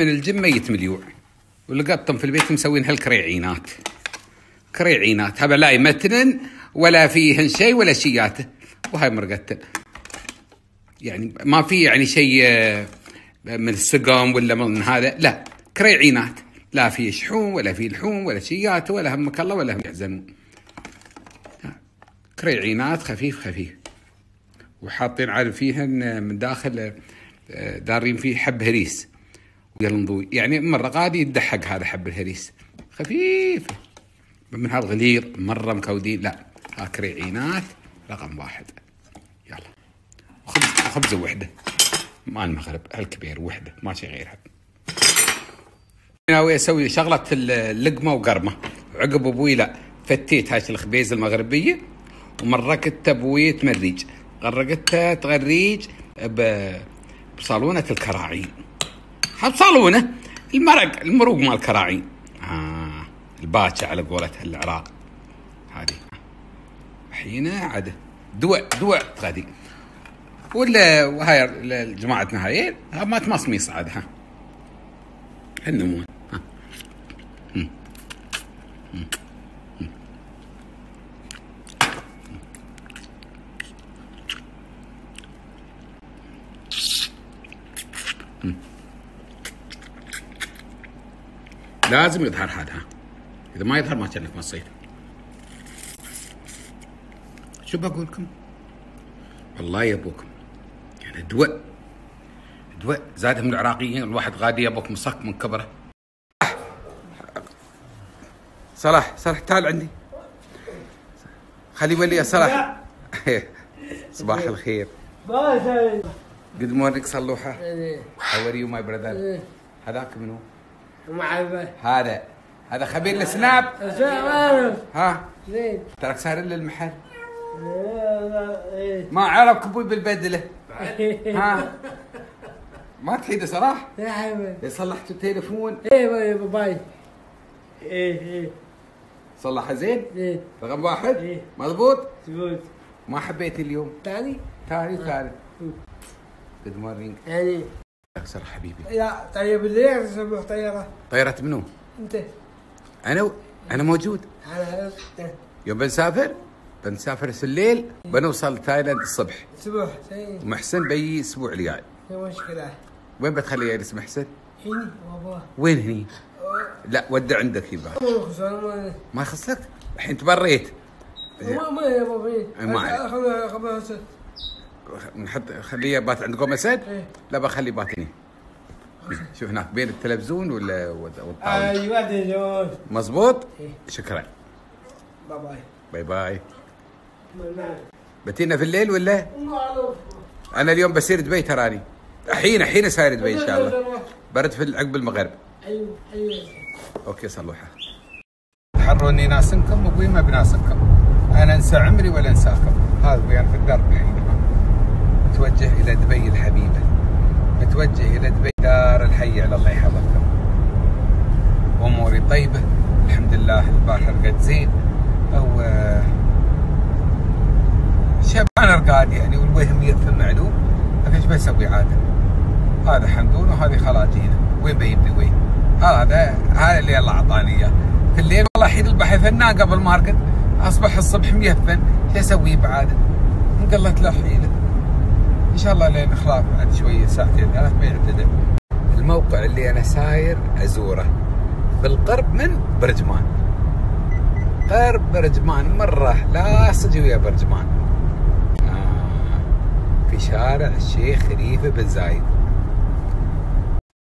من الجيم ميت مليوع ولقطهم في البيت مسوين هالكريعينات. كريعينات. هذا لا يمتنن ولا فيهن شيء ولا شياته وهاي مرقتن يعني ما في يعني شيء آه، من السقم ولا من هذا. لا كريعينات. لا في شحوم ولا في لحوم ولا شيات ولا همك الله ولا هم يحزنون. كريعينات خفيف خفيف. وحاطين عارف فيهن من داخل آه، دارين فيه حب هريس. ويلنضوي يعني مرة غادي يدحق هذا حب الهريس. خفيف. من هالغليظ مرة مكودين لا ها كريعينات رقم واحد. يلا. خبز خبزة وحدة. مال المغرب هالكبير وحدة. ما شي غيرها. ناوي أسوي شغلة اللقمة وقرمة. عقب أبوي لا فتيت هاي الخبيز المغربية ومرقتها بوية مريج غرقتها تغريج بصالونة الكراعين بصالونة المرق المروق مال الكراعين آه الباتشة على قولة العراق. هذه. الحين عاد. دواء دواء غادي. ولا وهاي جماعتنا هاي ها ما تمصميص عاد ها. النمون ها. لازم يظهر هذا. إذا ما يظهر ما كأنك مصيت شو بقول لكم والله يبوكم يعني دواء دواء زادهم العراقيين الواحد غادي يبوك مصك من كبره. صلاح صلاح تعال عندي. خلي ولي يا صلاح. صباح الخير. Good morning صلوحة. How are you my brother? هذاك منو؟ هذا. هذا خبير السناب. ها؟ تراك سار للمحل ما عرف أبوي بالبدلة. ها؟ ما تحيده صراحة. صلحت التليفون صلحها زين؟ رقم واحد. مضبوط؟ ما حبيت اليوم. تاني؟ ثاني ثالث جود مورنينج أكثر حبيبي. يا طيب الليل تصبح طيارة؟ طيرة منو؟ أنت. أنا و... أنا موجود. على يوم بنسافر؟ بنسافر الليل بنوصل تايلاند الصبح. صبح زين ومحسن بيجي الأسبوع الجاي. في مشكلة. وين بتخليه يجلس محسن؟ هني بابا. وين هني؟ لا ودع عندك يبا. ما خسارة ما ما خصك الحين تبريت. ما ما يا بابا ما عليك. نحط خليه بات عند قوم اسد إيه. لا بخلي بات هني شوف هناك بين التلفزيون ولا والطاولة. أيوه دجاج مزبوط إيه. شكرا. بابا باي باي بتينا في الليل ولا؟ أنا اليوم بسير دبي تراني. الحين الحين ساير دبي إن شاء الله. برد في عقب المغرب. أيوه. أيوه أوكي صلوحه تحروني ناسنكم أبوي ما بناسنكم. أنا أنسى عمري ولا أنساكم. هذا أبوي أنا في الدرب الحين متوجه إلى دبي الحبيبة. متوجه إلى دبي دار الحي على الله يحفظكم أموري طيبة. الحمد لله. الباحر قد زين. أو آه، شبعان رقاد يعني والوهم يثم معلوم. لكن إيش بسوي عاد هذا حمدون وهذه خلاجينا. وين بيبني وين؟ هذا هذا اللي الله أعطاني إياه. في الليل والله حين البحر الناقه بالماركت أصبح الصبح ميفن. شو أسوي بعد؟ انقلت له حيلة. إن شاء الله لين خلاص بعد شوية ساعتين ثلاث بيعتدل الموقع اللي أنا ساير أزوره. بالقرب من برجمان. قرب برجمان مرة. لا صدق ويا برجمان. آه في شارع الشيخ خليفة بن زايد.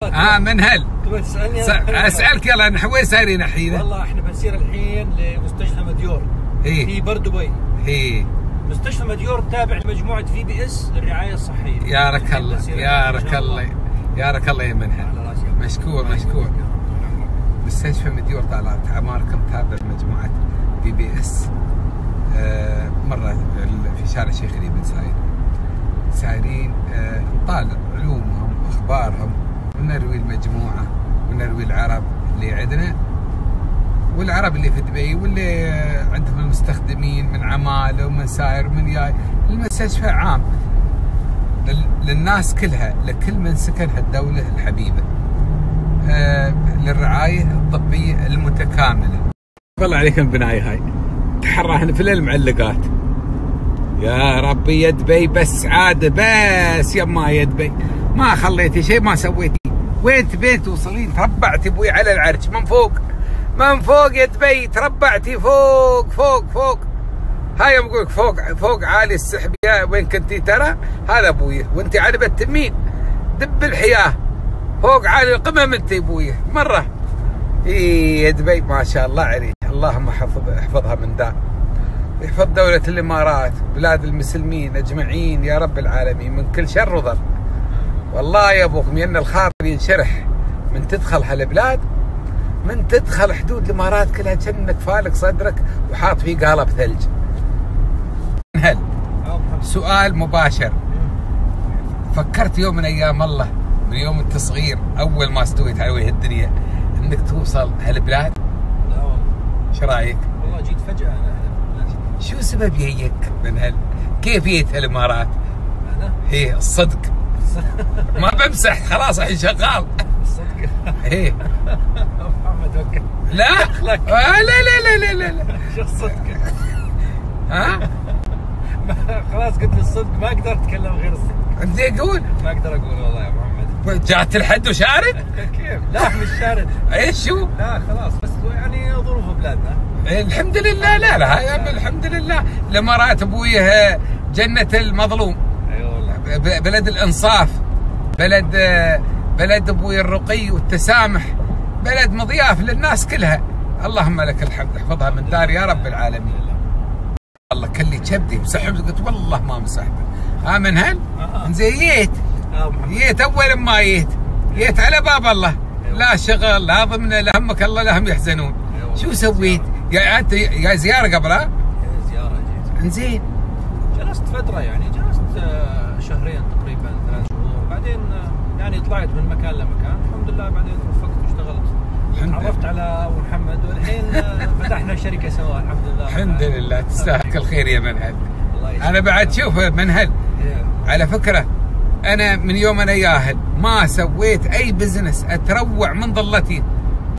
آه من هل؟ تبغى تسألني؟ أسألك يلا نحن وين سايرين الحين؟ والله إحنا بنسير الحين لمستشفى مديور. إيه. في بر دبي. إيه. مستشفى مديور تابع لمجموعة VPS للرعاية الصحية. يا رك الله يا رك الله. يا رك الله يا راسي. مشكور مشكور. مستشفى مديور طالعت أعماركم تابع مجموعه VPS آه، مرة في شارع الشيخ علي بن سعيد. سايرين آه، نطالع علومهم أخبارهم ونروي المجموعة ونروي العرب اللي عندنا. والعرب اللي في دبي واللي آه، عندهم المستخدمين من عمالة ومن ساير ومن جاي. المستشفى عام. لل- للناس كلها لكل من سكن هالدولة الحبيبة. الرعايه الطبية المتكاملة. والله عليكم البناية هاي. تحرى هنا في المعلقات يا ربي يا دبي بس عاد بس يما يا دبي. ما خليتي شيء ما سويتي. وين تبين توصلين؟ تربعتي أبوي على العرش من فوق. من فوق يا دبي تربعتي فوق فوق فوق. هاي أقول فوق فوق عالي السحب. يا وين كنتي ترى؟ هذا أبوي. وأنت على التمين دب الحياة. فوق عالي القمم أنت أبوي. مرة. إي دبي ما شاء الله عليك. اللهم حفظ احفظها من داء يحفظ دولة الإمارات بلاد المسلمين أجمعين يا رب العالمين. من كل شر وضر. والله يا أبوك من الخاطر ينشرح من تدخل هالبلاد من تدخل حدود الإمارات كلها كأنك فالق صدرك وحاط فيه قالب ثلج. هل سؤال مباشر. فكرت يوم من أيام الله من يوم أنت صغير أول ما استويت على وجه الدنيا أنك توصل هالبلاد؟ لا والله. إيش رأيك؟ والله جيت فجأة أنا. شو سبب جيك من هال؟ كيف جيت هالإمارات؟ أنا؟ هي الصدق. ما بمسح خلاص الحين شغال. الصدق. إيه. لا. آه لا لا لا لا لا, لا. شو الصدق ها؟ خلاص قلت لي الصدق ما أقدر أتكلم غير الصدق. أنت قول ما أقدر أقول والله يا محمد. جات الحد وشارد؟ كيف؟ لا مش شارد. إيش شو؟ لا خلاص بس يعني ظروف بلادنا. الحمد لله. لا لا يا الحمد لله. الامارات أبوي آه، جنة المظلوم. أي والله. بلد الإنصاف بلد آه، بلد أبوي الرقي والتسامح. بلد مضياف للناس كلها. اللهم لك الحمد احفظها من دار يا رب العالمين. الله كلي كبدي مسحب قلت والله ما مسحب. ها من هل؟ آه. زين جيت جيت أول ما جيت جيت على باب الله. لا شغل لا ضمن لا همك الله لا هم يحزنون. شو سويت؟ يا أنت يا زيارة قبل ها؟ يا زيارة جيت. انزين جلست فترة يعني جلست آه، شهرين تقريبا ثلاث شهور. بعدين آه، يعني طلعت من مكان لمكان. الحمد لله بعدين وفقت تعرفت على أبو محمد والحين فتحنا شركة سوا الحمد لله. الحمد لله. تستاهل كل خير يا منهل. أنا بعد شوف منهل إيه. على فكرة أنا من يوم أنا ياهل ما سويت أي business أتروع من ضلتي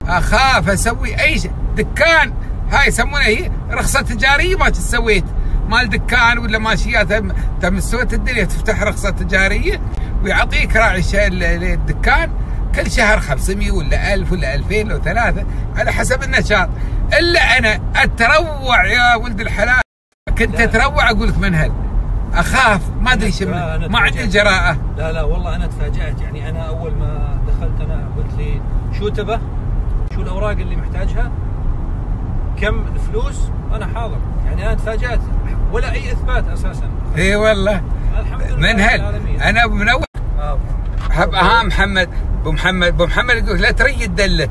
أخاف أسوي أي شيء. دكان هاي يسمونها هي رخصة تجارية ما سويت. مال دكان ولا ماشيات تم- سويت الدنيا تفتح رخصة تجارية ويعطيك راعي الدكان كل شهر 500 ولا 1000 ولا 2000 لو ثلاثة على حسب النشاط إلا أنا أتروع يا ولد الحلال كنت. أتروع أقول لك منهل أخاف ما أدري شو ما عندي تفاجأت. جراءة لا لا والله أنا تفاجأت يعني أنا أول ما دخلت أنا قلت لي شو تبى؟ شو الأوراق اللي محتاجها؟ كم الفلوس؟ أنا حاضر يعني أنا تفاجأت ولا أي إثبات أساسا إي والله الحمد لله من رب هل العالمين. أنا من أول آه. ها محمد أبو محمد أبو محمد يقول لا تري الدلة.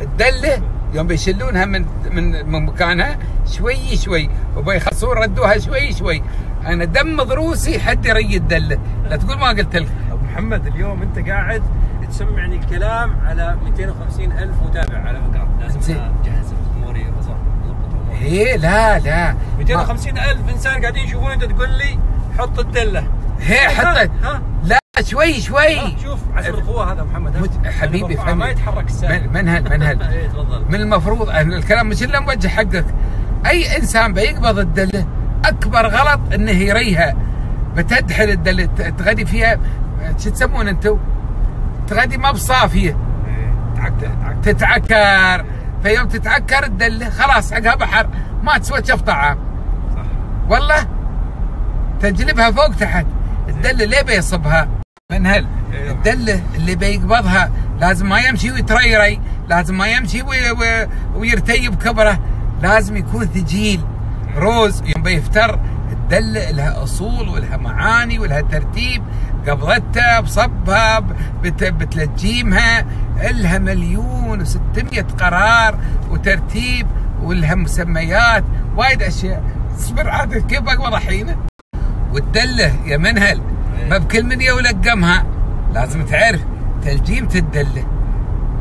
الدلة يوم بيشلونها من من من مكانها شوي شوي وبيخلصون ردوها شوي شوي. أنا دم ضروسي حد يري الدلة. لا تقول ما قلت لك. أبو محمد اليوم أنت قاعد تسمعني الكلام على 250 ألف متابع على فكرة. لازم اجهز أموري. إيه لا لا. 250 ألف إنسان قاعدين يشوفون أنت تقول لي حط الدلة. هي ها، حط لا. شوي شوي. ها، شوف عصر القوة هذا محمد. مت- حبيبي فهمني. ما يتحرك الساعة من- منهل منهل من المفروض أن الكلام مش إلا موجه حقك. أي إنسان بيقبض الدله أكبر غلط انه يريها. بتدحل الدله تغدي فيها شو تسمون أنتم؟ تغدي ما بصافيه إيه، تعكر تعكر تتعكر. فيوم تتعكر الدله خلاص حقها بحر ما تسوى شف طعام. صح. والله تجلبها فوق تحت. الدله ليه بيصبها؟ من هل؟ إيه. الدله اللي بيقبضها. لازم ما يمشي ويتريري. لازم ما يمشي وي وي ويرتيب كبره. لازم يكون ثجيل. روز يوم بيفتر الدله لها أصول ولها معاني ولها ترتيب. قبضتها بصبها بت بتلجيمها. لها مليون وستمية قرار وترتيب ولها مسميات. وايد أشياء. اصبر عاد كيف بقبض الحين؟ والدله يا منهل ما بكل من يولقمها لازم تعرف تلجيمة الدله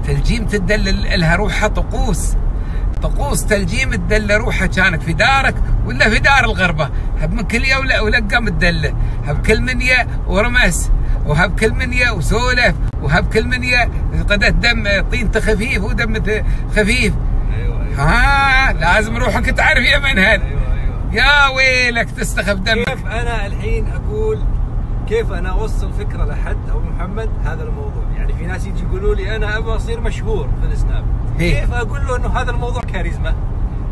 تلجيمة الدله لها روحها طقوس. طقوس تلجيم الدله روحها كانت في دارك ولا في دار الغربة. هب من كل يا ولا- ولقم الدله هب كل منيه ورمس وهب كل منيه وسولف وهب كل من ي- قدت دم طينته خفيف ودم خفيف. أيوه أيوه. ها لازم روحك تعرف يا منهل أيوه أيوه. يا ويلك تستخف دمك. كيف أنا الحين أقول كيف أنا أوصل فكره لحد أبو محمد؟ هذا الموضوع. يعني في ناس يجي يقولوا لي أنا أبغى أصير مشهور في السناب إيه. كيف أقول له إنه هذا الموضوع كاريزما؟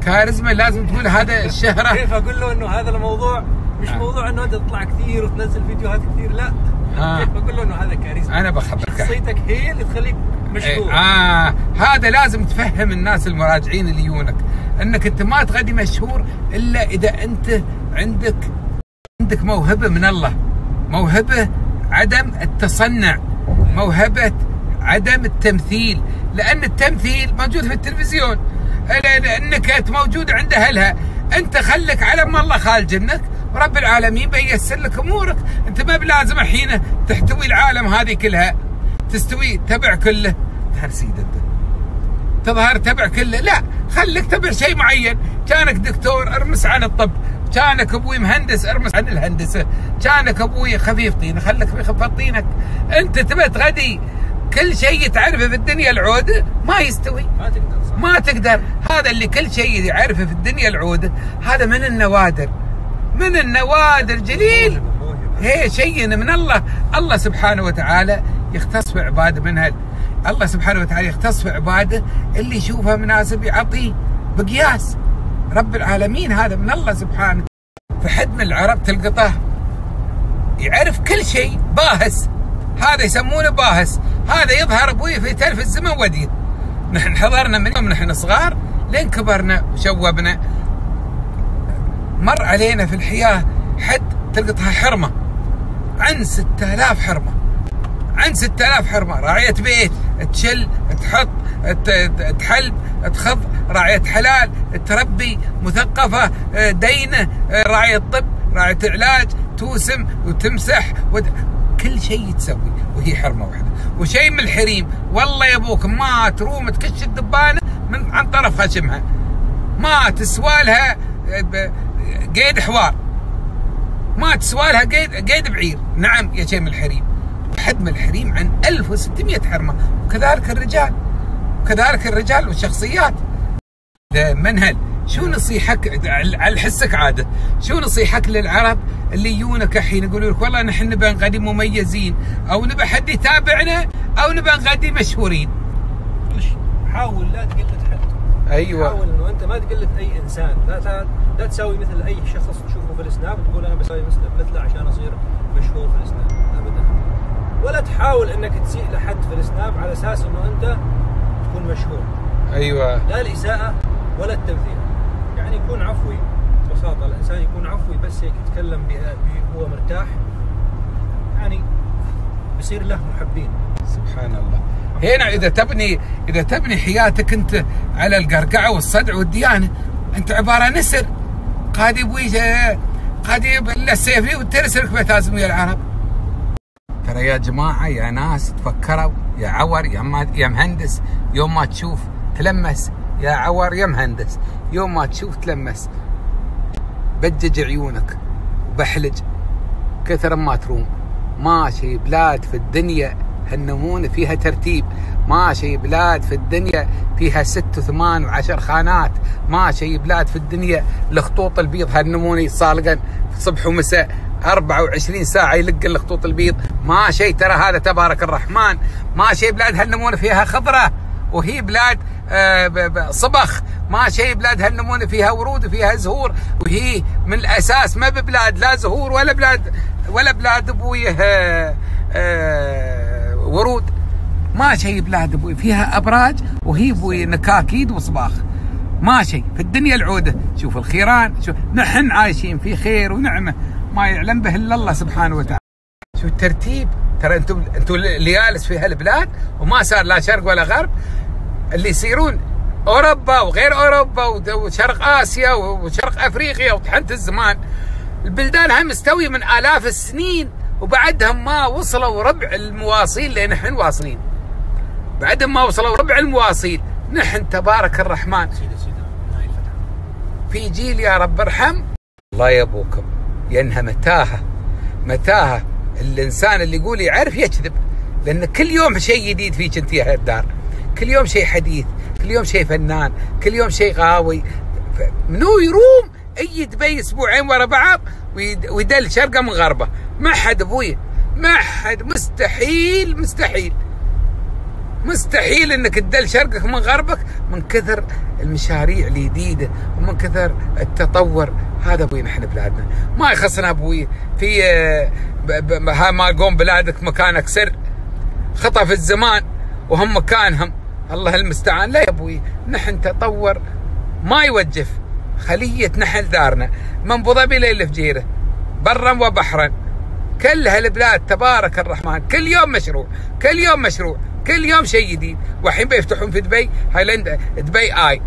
كاريزما لازم تقول هذا الشهرة. كيف أقول له إنه هذا الموضوع مش آه. موضوع إنه أنت تطلع كثير وتنزل فيديوهات كثير لا. آه. كيف أقول له إنه هذا كاريزما؟ أنا بخبرك. شخصيتك هي اللي تخليك مشهور. آه. هذا لازم تفهم الناس المراجعين اللي يجونك. إنك أنت ما تغدي مشهور إلا إذا أنت عندك عندك موهبة من الله. موهبة عدم التصنع موهبة عدم التمثيل لأن التمثيل موجود في التلفزيون. ال- ال- النكت موجود عند أهلها. أنت خليك على ما الله خالجنك ورب العالمين بيسر لك أمورك. أنت ما بلازم الحين تحتوي العالم هذه كلها. تستوي تبع كله. تهرسيد أنت. تظهر تبع كله لا خليك تبع شيء معين. كانك دكتور ارمس عن الطب. كانك أبوي مهندس ارمس عن الهندسة. كانك أبوي خفيف طين خليك في خفة طينك. أنت تبى تغدي كل شيء تعرفه في الدنيا العوده ما يستوي. ما تقدر صح. ما تقدر. هذا اللي كل شيء يعرفه في الدنيا العوده هذا من النوادر؟ من النوادر؟ جليل. هي شيء من الله. الله سبحانه وتعالى يختص في عباده من هال الله سبحانه وتعالى يختص في عباده اللي يشوفها مناسب يعطيه بقياس. رب العالمين هذا من الله سبحانه. في حد من العرب تلقطه يعرف كل شيء باهس. هذا يسمونه باهس. هذا يظهر أبوي في تلف الزمن وديه نحن حضرنا من يوم نحن صغار لين كبرنا وشوبنا. مر علينا في الحياة حد تلقطها حرمة. عن 6000 حرمة. عن 6000 حرمة. راعية بيت. تشل تحط تحلب تخض راعيه حلال تربي مثقفة آه، دينه آه، راعيه طب راعيه علاج توسم وتمسح ود... كل شيء تسوي وهي حرمة واحدة. وشيء من الحريم والله يا أبوك ما تروم تكش الدبانة من عن طرف خشمها. ما تسوى لها آه، قيد حوار. ما تسوى لها قيد قيد بعير. نعم يا شيم الحريم. حد من الحريم عن 1600 حرمة. وكذلك الرجال. وكذلك الرجال والشخصيات. منهل. شو نصيحك على حسك عادة؟ شو نصيحك للعرب اللي يجونك الحين يقولوا لك والله نحن نبي نغدي مميزين أو نبي حد يتابعنا أو نبي نغدي مشهورين؟ حاول لا تقلد حد. أيوه. حاول إنه أنت ما تقلد أي إنسان. لا لا, لا تساوي مثل أي شخص تشوفه في الاسناب تقول أنا بسوي مثله مثله عشان أصير مشهور في الاسناب ابدا ولا تحاول إنك تسيء لحد في الإسناب على أساس إنه أنت تكون مشهور. أيوه. لا الإساءة ولا التمثيل. يعني يكون عفوي ببساطة. الإنسان يكون عفوي بس هيك يتكلم وهو مرتاح. يعني بصير له محبين. سبحان الله هنا إذا تبني إذا تبني حياتك أنت على القرقعة والصدع والديانه أنت عبارة نسر. قاعد يبوي قاعد يبلع السيفي وترسلك بتازم ويا العرب. ترى يا جماعة يا ناس تفكروا يا عور يا يا مهندس يوم ما تشوف تلمس يا عور يا مهندس يوم ما تشوف تلمس بجج عيونك وبحلج كثر ما تروم. ماشي بلاد في الدنيا هالنمونة فيها ترتيب. ماشي بلاد في الدنيا فيها ست وثمان وعشر خانات. ماشي بلاد في الدنيا الخطوط البيض هالنمونة يصالقن صبح ومساء. 24 ساعة يلق الخطوط البيض. ما شيء ترى هذا تبارك الرحمن. ما شيء بلاد هالنمونة فيها خضرة وهي بلاد آه، صبخ. ما شيء بلاد هالنمونة فيها ورود وفيها زهور وهي من الأساس ما ببلاد لا زهور ولا بلاد ولا بلاد أبويه آه، آه، ورود. ما شيء بلاد أبوي فيها أبراج وهي أبوي نكاكيد وصباخ. ما شيء في الدنيا العودة. شوف الخيران. شوف نحن عايشين في خير ونعمة. ما يعلم به إلا الله سبحانه وتعالى. شو الترتيب؟ ترى أنتم أنتم اللي جالس في هالبلاد وما صار لا شرق ولا غرب. اللي يصيرون أوروبا وغير أوروبا وشرق آسيا وشرق أفريقيا وطحنت الزمان. البلدان هاي مستويه من آلاف السنين وبعدهم ما وصلوا ربع المواصيل اللي نحن واصلين. بعدهم ما وصلوا ربع المواصيل. نحن تبارك الرحمن. في جيل يا رب ارحم. الله يبوكم. ينها متاهة. متاهة. الإنسان اللي يقول يعرف يكذب لأن كل يوم شيء جديد فيك انت يا الدار كل يوم شيء حديث. كل يوم شيء فنان. كل يوم شيء قاوي ف- منو يروم اي دبي أسبوعين ورا بعض ويد- ويدل شرقة من غربة. ما حد أبوي. ما حد. مستحيل مستحيل. مستحيل إنك تدل شرقك من غربك من كثر المشاريع الجديده ومن كثر التطور هذا أبوي نحن بلادنا. ما يخصنا أبوي. في آه، ها ما قوم بلادك مكانك سر. خطأ في الزمان وهم مكانهم. الله المستعان. لا يا أبوي نحن تطور. ما يوجف. خلية نحل دارنا. من ظبي للفجيره برا وبحرا. كل هالبلاد تبارك الرحمن. كل يوم مشروع. كل يوم مشروع. كل يوم شيء جديد. والحين بيفتحون في دبي هاي لند Dubai Eye.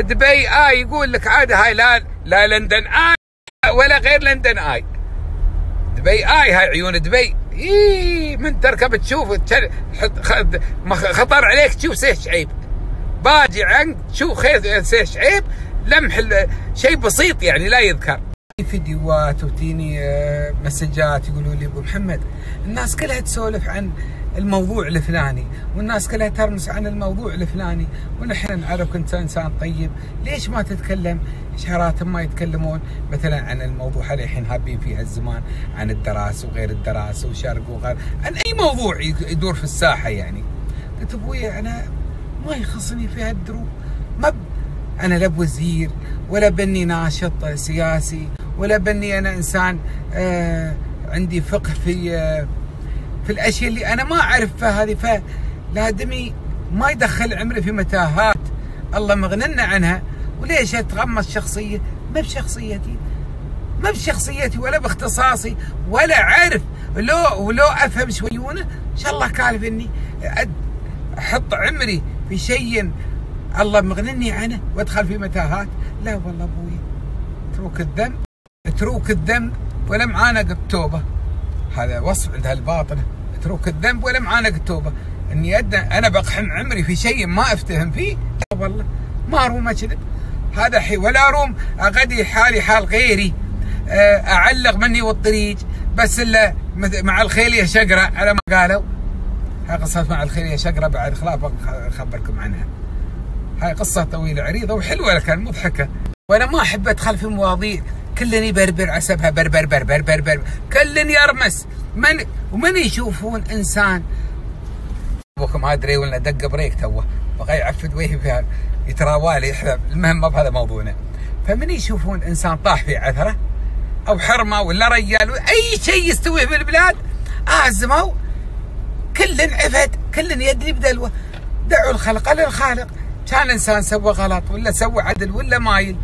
Dubai Eye يقول لك عاد هاي لا لا London Eye ولا غير London Eye. Dubai Eye هاي عيون دبي. اي من تركب تشوف خطر عليك تشوف سيح شعيب. باجي عنك تشوف خير سيح شعيب لمح شيء بسيط يعني لا يذكر. فيديوهات وتيني آه، مسجات يقولوا لي أبو محمد الناس كلها تسولف عن الموضوع الفلاني والناس كلها ترمس عن الموضوع الفلاني ونحن نعرفك إنت إنسان طيب ليش ما تتكلم؟ اشارات ما يتكلمون مثلا عن الموضوع هذا الحين هابين فيه الزمان عن الدراسه وغير الدراسه وشرق وغير عن أي موضوع يدور في الساحة يعني. قلت أبوي أنا ما يخصني في هالدروب ما ب... أنا لا بوزير ولا بني ناشط سياسي ولا بني أنا إنسان آه عندي فقه في آه في الأشياء اللي أنا ما اعرفها هذه فلا دمي ما يدخل عمري في متاهات. الله مغننا عنها. وليش اتغمس شخصية؟ ما بشخصيتي. ما بشخصيتي ولا باختصاصي. ولا أعرف. لو ولو أفهم شويونه إن شاء الله كالف إني أحط عمري في شيء الله مغنني عنه وأدخل في متاهات. لا والله أبوي. اترك الذنب. اترك الذنب ولا معانق التوبة. هذا وصف عند هالباطنه اترك الذنب ولا معانق التوبة. إني أنا بقحم عمري في شيء ما أفتهم فيه. والله ما أروم اكذب هذا حي ولا أروم. أغدي حالي حال غيري. آه، أعلق مني والطريق بس إلا مع الخيل يا شقره على ما قالوا. هاي قصة مع الخيل يا شقره بعد خلاف أخبركم عنها. هاي قصة طويلة عريضة وحلوة لكن مضحكة. وأنا ما أحب أدخل في مواضيع كلن يبربر عسبها بربر بربر بربر كلن يرمس. من ومن يشوفون إنسان؟ أبوكم ما أدري ولا دق brake توه. بغى يعفد وجهي يتراوالي المهم ما بهذا موضوعنا. فمن يشوفون إنسان طاح في عثرة أو حرمة ولا ريال أي شيء يستوي في البلاد أعزموا. كل عفد كل يدري بدلوه. دعوا الخلق للخالق كان إنسان سوى غلط ولا سوى عدل ولا مايل.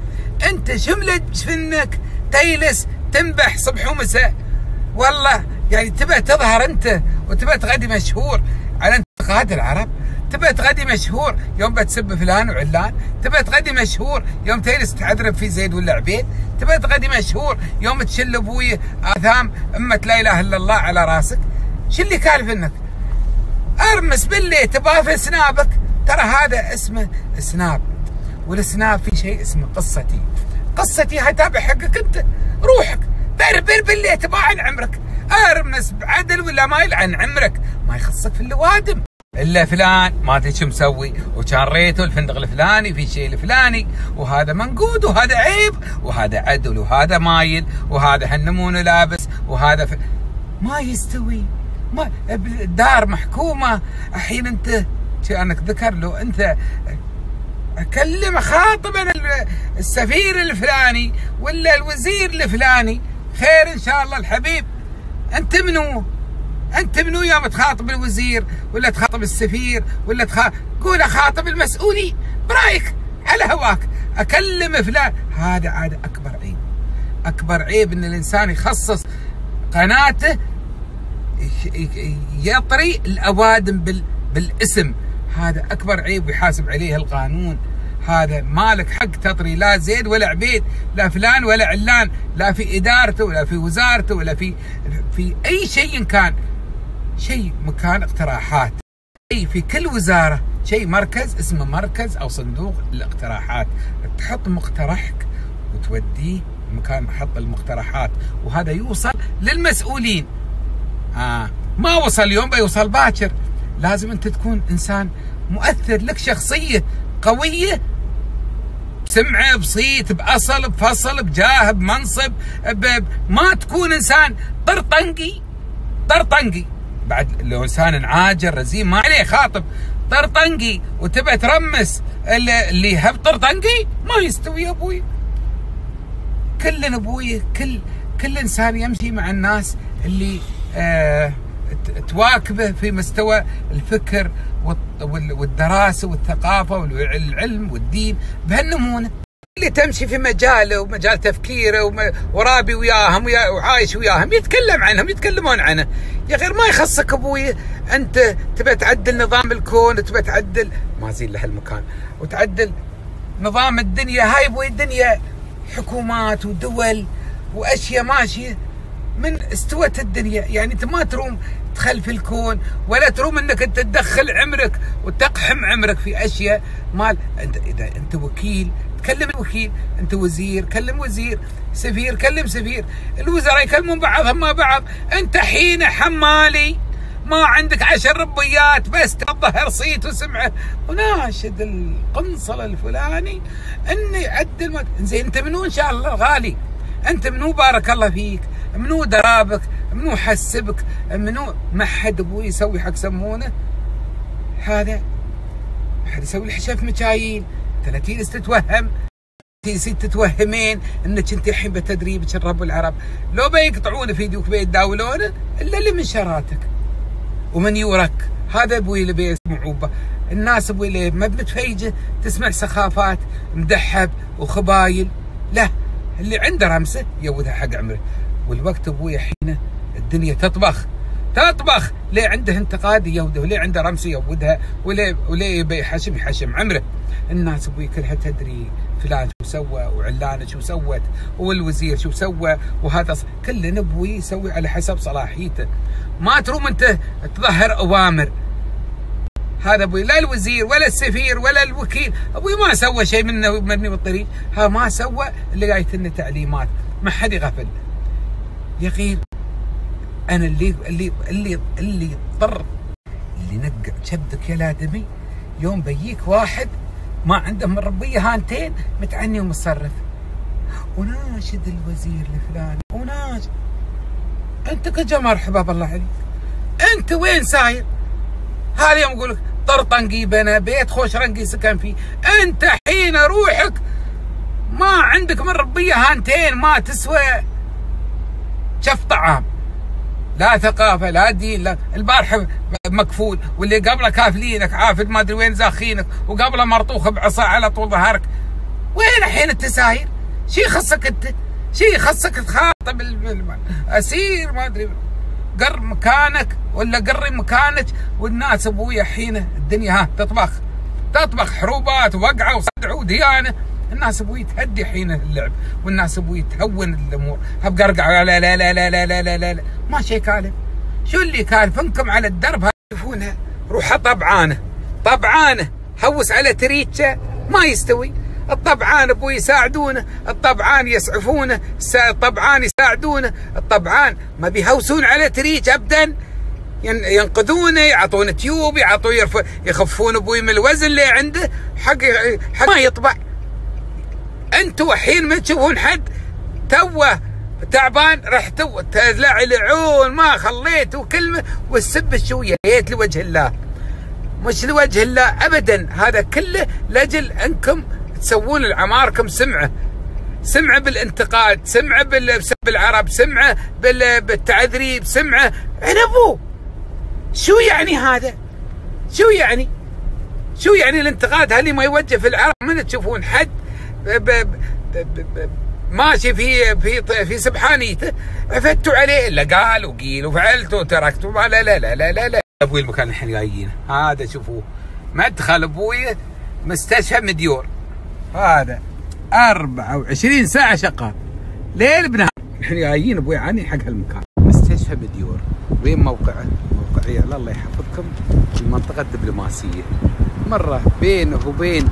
انت شملت فنك تيلس تنبح صبح ومساء. والله يعني تبى تظهر انت وتبى تغدي مشهور على انتقاد العرب تبى تغدي مشهور يوم بتسب فلان وعلان. تبى تغدي مشهور يوم تجلس تعذرب في زيد ولا عبيد. تبى تغدي مشهور يوم تشل أبوي آثام أمة لا إله إلا الله على راسك. شو اللي كالف إنك؟ أرمس باللي تبغى في سنابك. ترى هذا اسمه سناب. والسناب في شيء اسمه قصتي. قصتي هاي تابع حقك انت روحك. بربر باللي تبغى عن عمرك. ارمس بعدل ولا مايل عن عمرك. ما يخصك في اللوادم. إلا فلان ما أدري شو مسوي. وكان ريته الفندق الفلاني في شيء الفلاني. وهذا منقود وهذا عيب. وهذا عدل وهذا مايل. وهذا هالنمون لابس. وهذا ف... ما يستوي. ما دار محكومة. الحين أنت كأنك ذكر له انت أكلم خاطب أنا السفير الفلاني ولا الوزير الفلاني. خير إن شاء الله الحبيب. أنت منو؟ أنت منو يوم تخاطب الوزير ولا تخاطب السفير ولا تخاطب قول أخاطب المسؤولين برأيك على هواك. أكلم فلان. هذا عاد أكبر عيب. أكبر عيب إن الإنسان يخصص قناته يطري الأوادم بال بالاسم. هذا أكبر عيب ويحاسب عليه القانون. هذا مالك حق تطري لا زيد ولا عبيد لا فلان ولا علان لا في إدارته ولا في وزارته ولا في في أي شيء كان شيء مكان اقتراحات. شيء في كل وزارة شيء مركز اسمه مركز أو صندوق الاقتراحات. تحط مقترحك وتوديه مكان حط المقترحات وهذا يوصل للمسؤولين. آه ما وصل اليوم بيوصل باكر. لازم أنت تكون إنسان مؤثر لك شخصية قوية. بسمعه بصيت بأصل بفصل بجاه بمنصب. ما تكون إنسان طرطنقي. طرطنقي. بعد لو إنسان عاجل رزين ما عليه خاطب. طرطنقي. وتبى ترمس اللي, اللي هب طرطنقي؟ ما يستوي يا أبوي. كل أبوي كل كل إنسان يمشي مع الناس اللي آه تواكبه في مستوى الفكر والدراسة والثقافة والعلم والدين بهالنمونة اللي تمشي في مجاله ومجال تفكيره ورابي وياهم وعايش وياهم يتكلم عنهم يتكلمون عنه. يا غير ما يخصك أبوي أنت تبى تعدل نظام الكون تبى تعدل ما زين لهالمكان وتعدل نظام الدنيا. هاي أبوي الدنيا حكومات ودول وأشياء ماشية من استوت الدنيا. يعني أنت ما تروم تدخل في الكون ولا تروم إنك أنت تدخل عمرك وتقحم عمرك في أشياء. مال أنت إذا أنت وكيل تكلم الوكيل أنت وزير كلم وزير سفير كلم سفير. الوزراء يكلمون بعضهم مع بعض. أنت حين حمالي ما عندك عشر ربيات بس تظهر صيت وسمعه. وناشد القنصل الفلاني إني يعدل زين أنت منو إن شاء الله؟ غالي. أنت منو؟ بارك الله فيك. منو درابك؟ منو حسبك؟ منو ما حد أبوي يسوي حق سمونه؟ هذا ما حد يسوي الحشاف مشايين 30 تتوهم تصير تتوهمين انك انت الحين بتدريبك الرب العرب. لو بيقطعون في يدوك بيتداولونه إلا اللي من شراتك. ومن يورك. هذا أبوي اللي بيسمعوا الناس أبوي اللي ما متفيجه تسمع سخافات مدحب وخبايل. لا اللي عنده رمسة يودها حق عمره. والوقت أبوي حين الدنيا تطبخ تطبخ! ليه عنده انتقاد يوده؟ وليه عنده رمس يودها وليه وليه يبي يحشم؟ يحشم عمره. الناس أبوي كلها تدري فلان شو سوى وعلانة شو سوت والوزير شو سوى وهذا كل أبوي يسوي على حسب صلاحيته. ما تروم أنت تظهر أوامر. هذا أبوي لا الوزير ولا السفير ولا الوكيل. أبوي ما سوى شيء منه مني بالطريق ها ما سوى اللي جايت لنا تعليمات. ما حد يغفل. يا غير أنا اللي اللي اللي اللي اضطر اللي نقع كبدك يا الادمي يوم بيجيك واحد ما عنده مربيه هانتين متعني ومتصرف وناشد الوزير الفلاني. وناشد أنت كجا مرحبا بالله عليك. أنت وين ساير؟ هذا يوم أقول لك طرطنقي بنا بيت خوش رنقي سكن فيه. أنت حين روحك ما عندك مربيه هانتين ما تسوى. شف طعام. لا ثقافة لا دين لا البارحة مكفول واللي قبله كافلينك عافد ما أدري وين زاخينك وقبله مرطوخ بعصا على طول ظهرك. وين الحين أنت ساير؟ شي يخصك أنت؟ شي يخصك تخاطب أسير ما أدري. قر مكانك ولا قري مكانك والناس أبويا حين الدنيا ها تطبخ. تطبخ حروبات وقعه وصدع وديانة. الناس أبوي تهدي حين اللعب والناس أبوي تهون الأمور. بقرقع لا لا لا لا لا لا لا, لا, لا. ما شيء كالف شو اللي كالفنكم على الدرب يشوفونها روحها طبعانه طبعانه. هوس على تريتشه ما يستوي. الطبعان أبوي يساعدونه الطبعان يسعفونه الطبعان يساعدونه الطبعان ما بيهوسون على تريج ابدا. ينقذونه يعطونه تيوب يعطوه يخفون أبوي من الوزن اللي عنده. حق حق ما يطبع. أنتوا الحين ما تشوفون حد توه تعبان رحت تلع العون ما خليتوا كلمه والسب الشويه ريت لوجه الله. مش لوجه الله ابدا هذا كله لأجل أنكم تسوون لعماركم سمعة. سمعة بالانتقاد سمعة بسب العرب سمعة بالتعذريب سمعة عنبوا شو يعني هذا؟ شو يعني؟ شو يعني الانتقاد هل ما يوجه في العرب؟ من تشوفون حد ماشي في في في سبحانيته عفتوا عليه. الا قال وقيل وفعلت وتركت لا لا لا لا لا لا. أبوي المكان الحين جايين. هذا شوفوه. مدخل أبوي مستشفى مديور. هذا 24 ساعة شغال ليل بنهار. إحنا جايين أبوي عاني حق هالمكان. مستشفى مديور. وين موقعه؟ موقعه الله يحفظكم. في المنطقة الدبلوماسية مرة بينه وبين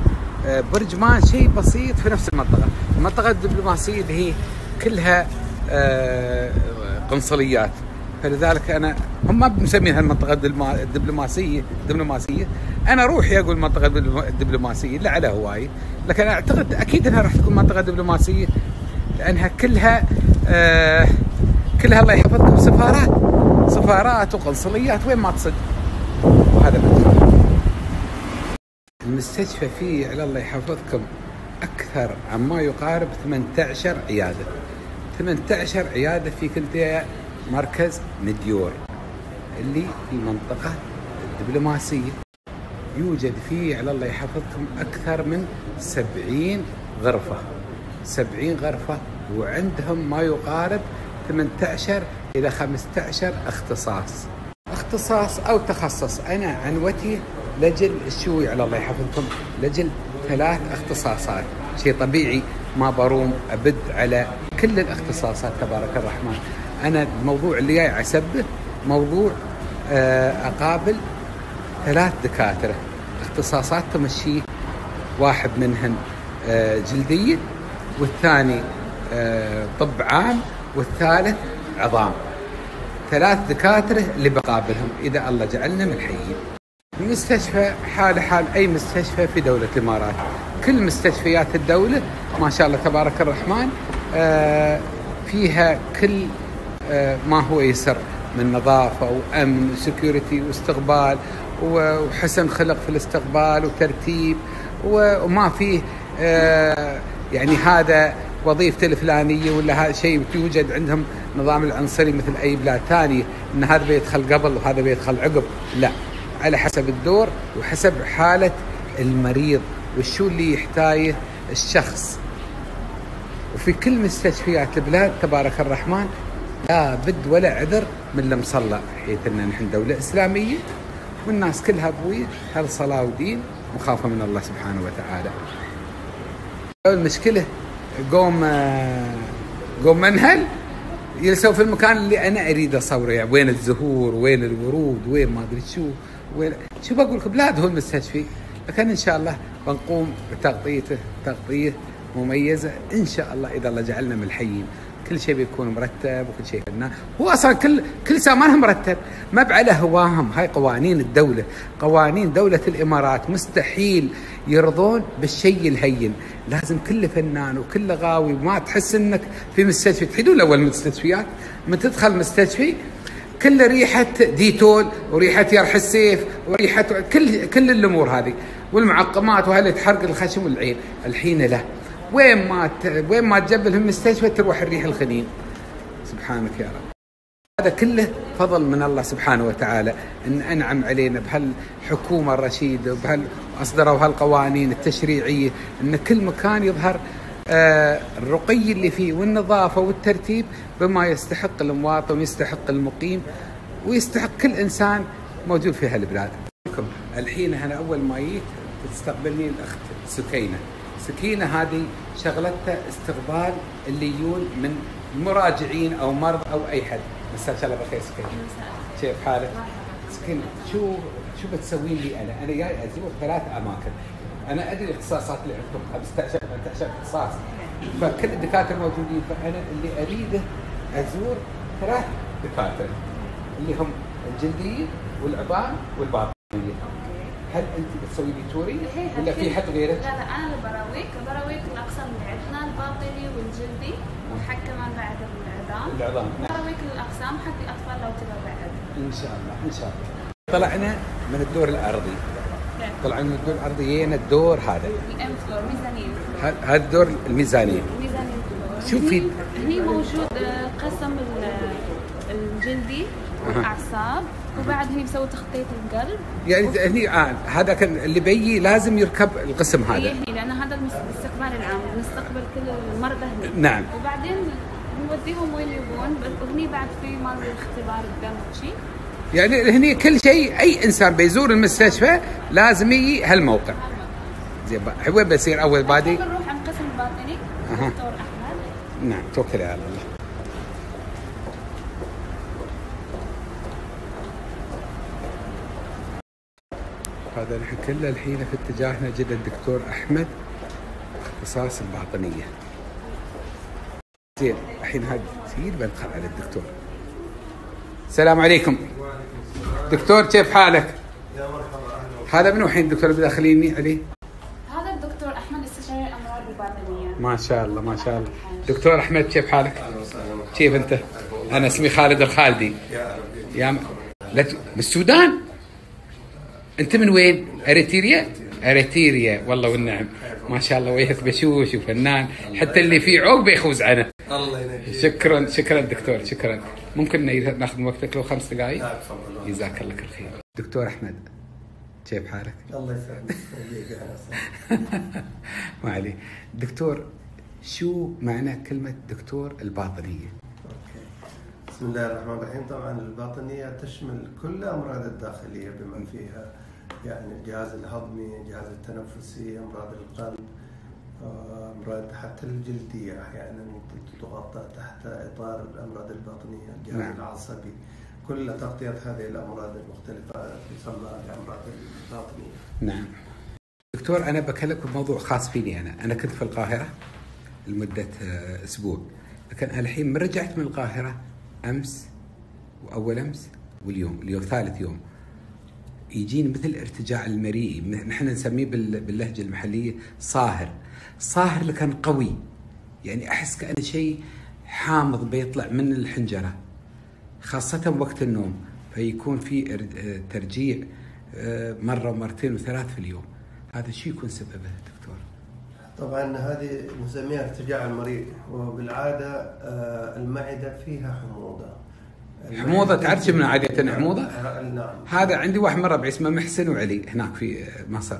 برج مان شيء بسيط في نفس المنطقة. المنطقة الدبلوماسية اللي هي كلها آه، قنصليات. فلذلك أنا هم ما مسمينها المنطقة الدبلوما- الدبلوماسيه الدبلوماسيه أنا روحي أقول منطقة الدبلوماسيه لا على هواي. لكن أعتقد أكيد إنها راح تكون منطقة دبلوماسيه لأنها كلها آه كلها الله يحفظكم سفارات. سفارات وقنصليات وين ما تصد وهذا مدخل المستشفى فيه على الله يحفظكم أكثر عما يقارب 18 عيادة. 18 عيادة في كلتا مركز مديور. اللي في المنطقة الدبلوماسية يوجد فيه على الله يحفظكم أكثر من 70 غرفة. 70 غرفة وعندهم ما يقارب 18 إلى 15 اختصاص. اختصاص أو تخصص. أنا عنوتي لجل الشوي على الله يحفظكم. لجل ثلاث اختصاصات. شيء طبيعي ما بروم أبد على كل الاختصاصات تبارك الرحمن. أنا الموضوع اللي جاي عسبه موضوع آه، أقابل ثلاث دكاترة. اختصاصات تمشيه واحد منهم آه، جلدية والثاني آه، طب عام والثالث عظام. ثلاث دكاترة اللي بقابلهم. إذا الله جعلنا من الحيين. المستشفى حال حال أي مستشفى في دولة الإمارات. كل مستشفيات الدولة ما شاء الله تبارك الرحمن آه، فيها كل آه، ما هو يسر من نظافة وأمن وسكيورتي واستقبال وحسن خلق في الاستقبال وترتيب وما فيه آه، يعني هذا وظيفته الفلانية ولا هذا شيء يوجد عندهم نظام العنصري مثل أي بلاد ثانية إن هذا بيدخل قبل وهذا بيدخل عقب لا على حسب الدور وحسب حالة المريض والشو اللي يحتاجه الشخص. وفي كل مستشفيات البلاد تبارك الرحمن لا بد ولا عذر من المصلى حيث أن نحن دولة إسلامية والناس كلها أبوي هل صلاة ودين؟ مخافة من الله سبحانه وتعالى. المشكلة قوم آه، قوم منهل يلسوا في المكان اللي أنا أريد أصوره. يعني وين الزهور؟ وين الورود؟ وين ما أدري شو؟ شو بقول لك بلاد هو المستشفي لكن إن شاء الله بنقوم بتغطيته تغطية مميزة. إن شاء الله إذا الله جعلنا من الحيين. كل شيء بيكون مرتب وكل شيء فنان هو أصلا كل كل سامانها مرتب. ما على هواهم هاي قوانين الدولة. قوانين دولة الإمارات مستحيل يرضون بالشيء الهين. لازم كل فنان وكل غاوي وما تحس إنك في مستشفى تحيدون اول مستشفيات من تدخل مستشفي كل ريحة ديتول وريحة يرح السيف وريحة كل كل الأمور هذه والمعقمات وهذا تحرق الخشم والعين. الحين لا. وين ما ت... وين ما تجبل في المستشفى تروح الريح الخنين. سبحانك يا رب. هذا كله فضل من الله سبحانه وتعالى. إن أنعم علينا بهالحكومة الرشيدة وبهال أصدروا هالقوانين التشريعية إن كل مكان يظهر الرقي اللي فيه والنظافة والترتيب بما يستحق المواطن ويستحق المقيم ويستحق كل إنسان موجود في هالبلاد. الحين أنا أول ما جيت تستقبلني الأخت سكينة. سكينة هذه شغلتها استقبال اللي يجون من مراجعين أو مرضى أو أي حد. مساء الله بالخير سكينة. كيف حالك؟ سكينة شو شو بتسوين لي أنا؟ أنا جاي أزور ثلاث أماكن. أنا أدري الاختصاصات اللي عندكم 15 18 اختصاص فكل الدكاترة موجودين فأنا اللي أريده أزور ثلاث دكاترة اللي هم الجلديه والعظام والباطنية. هل أنت بتسوي لي tour ولا في حد غيرك؟ لا لا أنا اللي براويك براويك الاقسام اللي عندنا الباطني والجلدي وحق كمان بعد العظام. العظام. براويك الأقسام حق الاطفال لو تبغى بعد. إن شاء الله إن شاء الله. طلعنا من الدور الأرضي. طلعنا الدور الأرضي جينا الدور هذا. ال M floor mezzanine. هذا الدور الميزانية. ميزانية. شو في- هني- هني موجود آه، قسم ال- الجلدي والأعصاب وبعد هني بسوي تخطيط القلب. يعني هني آه هذا كان اللي بيجي لازم يركب القسم هذا. هني لأن هذا الاستقبال العام نستقبل كل المرضى هني. نعم. وبعدين نوديهم وين يبون بس وهني بعد في مال اختبار الدم وشي. يعني هني كل شيء أي إنسان بيزور المستشفى لازم يجي هالموقع. زين وين بيصير أول بادي؟ بنروح عند قسم الباطني أها. دكتور أحمد. نعم توكل على الله. هذا نحن كله الحين في اتجاهنا جدا الدكتور أحمد اختصاص الباطنيه زين الحين هذا تقيل بندخل على الدكتور السلام عليكم. دكتور كيف حالك؟ هذا منو الحين الدكتور اللي داخليني عليه؟ هذا الدكتور أحمد استشاري الامراض الباطنيه ما شاء الله ما شاء الله. دكتور أحمد كيف حالك؟ كيف أنت؟ أنا اسمي خالد الخالدي. يا م... لا ت... من السودان أنت من وين؟ اريتريا؟ اريتريا والله والنعم. ما شاء الله وجهك بشوش وفنان. حتى اللي فيه عقبه يخوز عنه. الله ينجيك. شكرا شكرا دكتور شكرا. ممكن ناخذ من وقتك لو خمس دقائق لا تفضل جزاك الله كل خير دكتور أحمد كيف حالك؟ الله يسلمك. ما عليه دكتور شو معنى كلمة دكتور الباطنية؟ أوكي. بسم الله الرحمن الرحيم طبعا الباطنية تشمل كل الأمراض الداخلية بما فيها يعني الجهاز الهضمي الجهاز التنفسي أمراض القلب آه، أمراض حتى الجلدية أحيانا تغطى تحت إطار الأمراض الباطنية الجهاز نعم. العصبي. كل تغطية هذه الأمراض المختلفة تسمى الأمراض الباطنية. نعم. دكتور أنا بكلمك بموضوع خاص فيني أنا. أنا كنت في القاهرة لمدة آه، أسبوع. لكن الحين من رجعت من القاهرة أمس وأول أمس واليوم اليوم ثالث يوم. يجيني مثل ارتجاع المريء. نحن نسميه بال- باللهجة المحلية صاهر. صاهر لكن قوي. يعني أحس كأنه شيء حامض بيطلع من الحنجرة خاصة وقت النوم فيكون في آه، ترجيع آه، مرة ومرتين وثلاث في اليوم هذا شو يكون سببه دكتور؟ طبعا هذه نسميها ارتجاع المريء وبالعادة آه، المعدة فيها حموضة حموضة تعرف من عادة. حموضة؟ آه، نعم هذا عندي واحد ربعي اسمه محسن وعلي هناك في مصر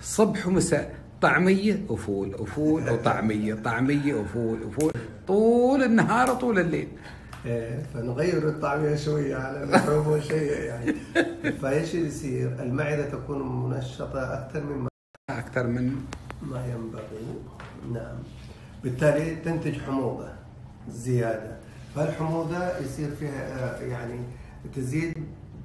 صبح ومساء طعمية وفول وفول وطعمية طعمية وفول وفول طول النهار وطول الليل. إيه، فنغير الطعمية شوية على اللحوم والشيء يعني. فإيش يصير؟ المعدة تكون منشطة أكثر مما أكثر من ما ينبغي. نعم. بالتالي تنتج حموضة زيادة. فالحموضة يصير فيها آه، يعني تزيد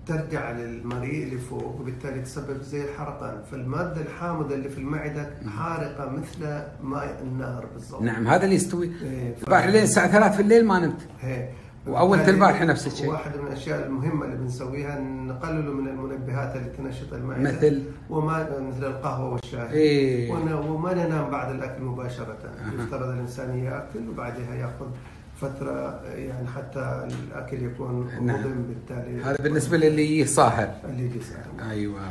ترجع للمريء اللي فوق وبالتالي تسبب زي الحرقان فالمادة الحامضة اللي في المعدة حارقة مثل ماء النار بالضبط نعم هذا اللي يستوي إيه، البارح لين الساعة ثلاث في الليل ما نمت هي. وأول بالتالي البارحة نفس الشيء. واحد من الأشياء المهمة اللي بنسويها نقلل من المنبهات اللي تنشط المعدة مثل؟ وما مثل القهوة والشاي إيه. وما ننام بعد الأكل مباشرة يفترض الإنسان يأكل وبعدها يأخذ فترة يعني حتى الأكل يكون نعم. مضم بالتالي هذا بالنسبة للي يجي صاهر اللي يجي سهل أيوة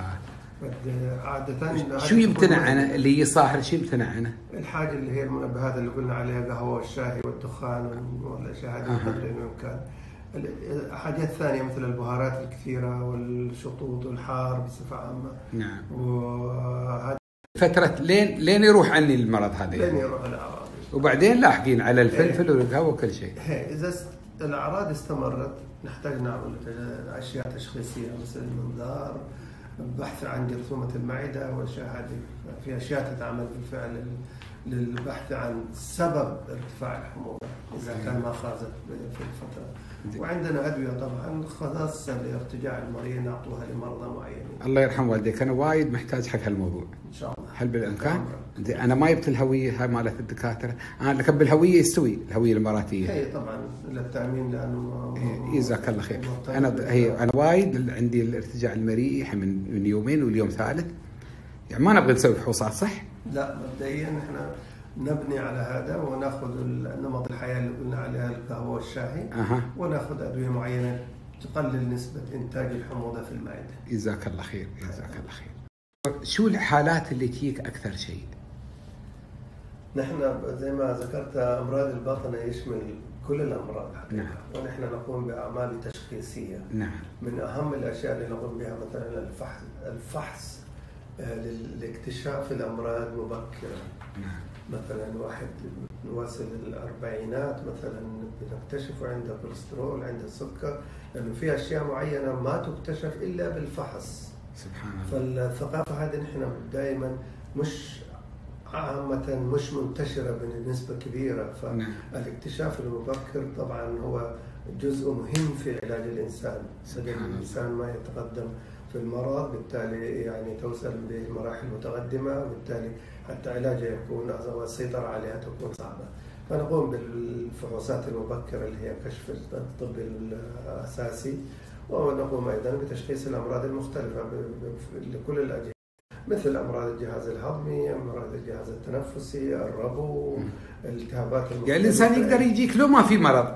عادة شو يمتنع عنه اللي يجي صاهر شو يمتنع عنه؟ الحاجة اللي هي المنبهات اللي قلنا عليها قهوة والشاي والدخان والاشياء هذه. بقدر الامكان. الحاجات الثانية مثل البهارات الكثيرة والشطوط والحار بصفة عامة نعم وهذا فترة لين لين يروح عني المرض هذا لين. يروح. وبعدين لاحقين على الفلفل والقهوة وكل شيء. هي إذا الأعراض استمرت نحتاج نعمل أشياء تشخيصية مثل المنظار البحث عن جرثومة المعدة والاشياء هذه في أشياء تتعمل بالفعل لل- للبحث عن سبب ارتفاع الحموضة إذا كان ما خازت في الفترة. وعندنا أدوية طبعا خاصة لارتجاع المريء نعطوها لمرضى معينين. الله يرحم والديك. أنا وايد محتاج حق هالموضوع. إن شاء الله. هل بالإمكان؟ أنا ما جبت الهوية هاي مالت الدكاترة. أنا لكن بالهوية يستوي الهوية الاماراتيه هي طبعا للتأمين لأنه إيه، جزاك الله خير. مرتبط أنا هي أنا وايد عندي الارتجاع المريء من من يومين واليوم ثالث. يعني ما نبغى نسوي فحوصات صح؟ لا مبدئيا إحنا نبني على هذا ونأخذ نمط الحياة اللي قلنا عليها القهوة والشاي أها ونأخذ أدوية معينة تقلل نسبة إنتاج الحموضة في المعدة. جزاك الله خير جزاك الله خير شو الحالات اللي تجيك أكثر شيء؟ نحن زي ما ذكرت أمراض الباطنه يشمل كل الأمراض حقيقة. نعم. ونحن نقوم بأعمال تشخيصية نعم من أهم الأشياء اللي نقوم بها مثلا الفحص الفحص آه، لاكتشاف الأمراض مبكرا. نعم مثلا واحد واصل الأربعينات مثلا بنكتشفه عنده كوليسترول عنده سكر لأنه في أشياء معينة ما تكتشف إلا بالفحص سبحان الله فالثقافة هذه نحن دائما مش عامة مش منتشرة بنسبة كبيرة نعم. فالاكتشاف المبكر طبعا هو جزء مهم في علاج الإنسان سبحان. الإنسان ما يتقدم في المرض بالتالي يعني توصل بمراحل متقدمة وبالتالي حتى علاجها يكون أو السيطرة عليها تكون صعبة. فنقوم بالفحوصات المبكرة اللي هي كشف الطب الأساسي ونقوم أيضا بتشخيص الأمراض المختلفة لكل الأجهزة مثل أمراض الجهاز الهضمي، أمراض الجهاز التنفسي، الربو، المختلفة يعني الإنسان يقدر يجيك لو ما في مرض.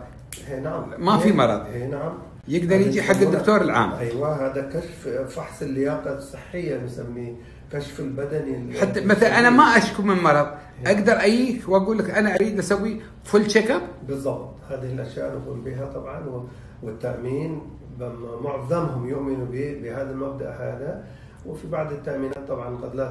نعم. ما في مرض. نعم. يقدر يجي حق الدكتور العام. أيوه هذا كشف فحص اللياقة الصحية نسميه كشف البدني حتى مثلا أنا ما أشكو من مرض أقدر اجيك وأقول لك أنا أريد أسوي full check up بالضبط هذه الأشياء نقوم بها طبعا والتأمين معظمهم يؤمنوا به بهذا المبدأ هذا. وفي بعض التأمينات طبعا قد لا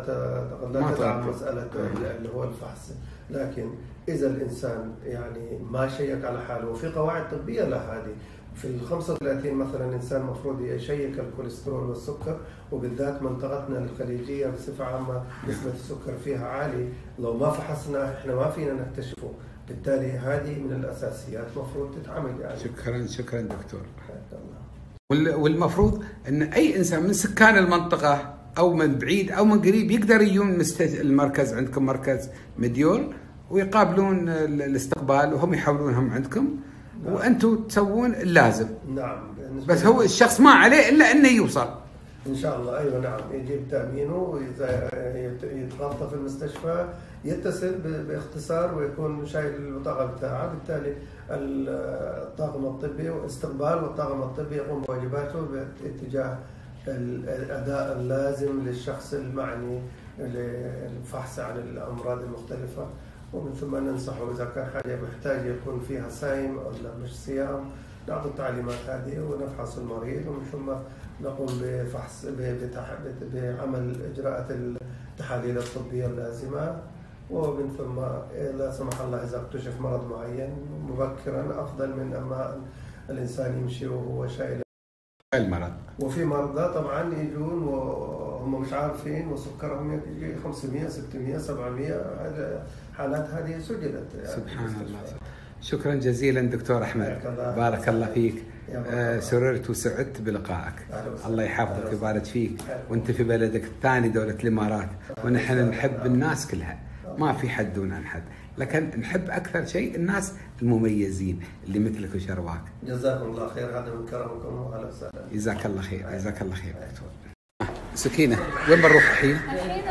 قد لا تدعم. مسألة اللي هو الفحص. لكن إذا الإنسان يعني ما شيك على حاله وفي قواعد طبية لهذه في ال 35 مثلا إنسان المفروض يشيك الكوليسترول والسكر وبالذات منطقتنا الخليجية بصفة عامة نسبة السكر فيها عالي لو ما فحصنا إحنا ما فينا نكتشفه. بالتالي هذه من الأساسيات المفروض تتعمل يعني. شكرا شكرا دكتور. حياك الله. وال- والمفروض إن أي إنسان من سكان المنطقة أو من بعيد أو من قريب يقدر يجون المركز عندكم مركز مديول ويقابلون ال- الاستقبال وهم يحولونهم عندكم. وأنتم تسوون اللازم. نعم. بس هو الشخص ما عليه إلا أنه يوصل. إن شاء الله. أيوه نعم. يجيب تأمينه يتغطى في المستشفى يتصل باختصار ويكون شايل البطاقه بتاعه. بالتالي ال- الطاقم الطبي واستقبال والطاقم الطبي يقوم بواجباته باتجاه ال- الأداء اللازم للشخص المعني للفحص عن الأمراض المختلفة. ومن ثم ننصحه إذا كان حاجة محتاج يكون فيها صايم ولا مش صيام نعطي التعليمات هذه ونفحص المريض ومن ثم نقوم بفحص بعمل إجراءات التحاليل الطبية اللازمة. ومن ثم لا سمح الله إذا اكتشف مرض معين مبكرا أفضل من اما الإنسان يمشي وهو شايل المرض وفي مرضى طبعا يجون وهم مش عارفين وسكرهم يجي 500 600 700 هذا حالات هذه سجلت. يعني سبحان الله. شكرا جزيلا دكتور أحمد. الله. بارك الله فيك. آه، سررت وسعدت بلقائك. الله يحفظك. ويبارك فيك. وأنت في بلدك الثاني دولة الإمارات. ونحن. نحب الناس كلها. ما في حد دون عن حد لكن نحب أكثر شيء الناس المميزين اللي مثلك وشرواك جزاكم الله خير. هذا من كرمكم واهلا وسهلا. جزاك الله خير. جزاك الله خير دكتور. سكينة وين بنروح الحين؟ الحين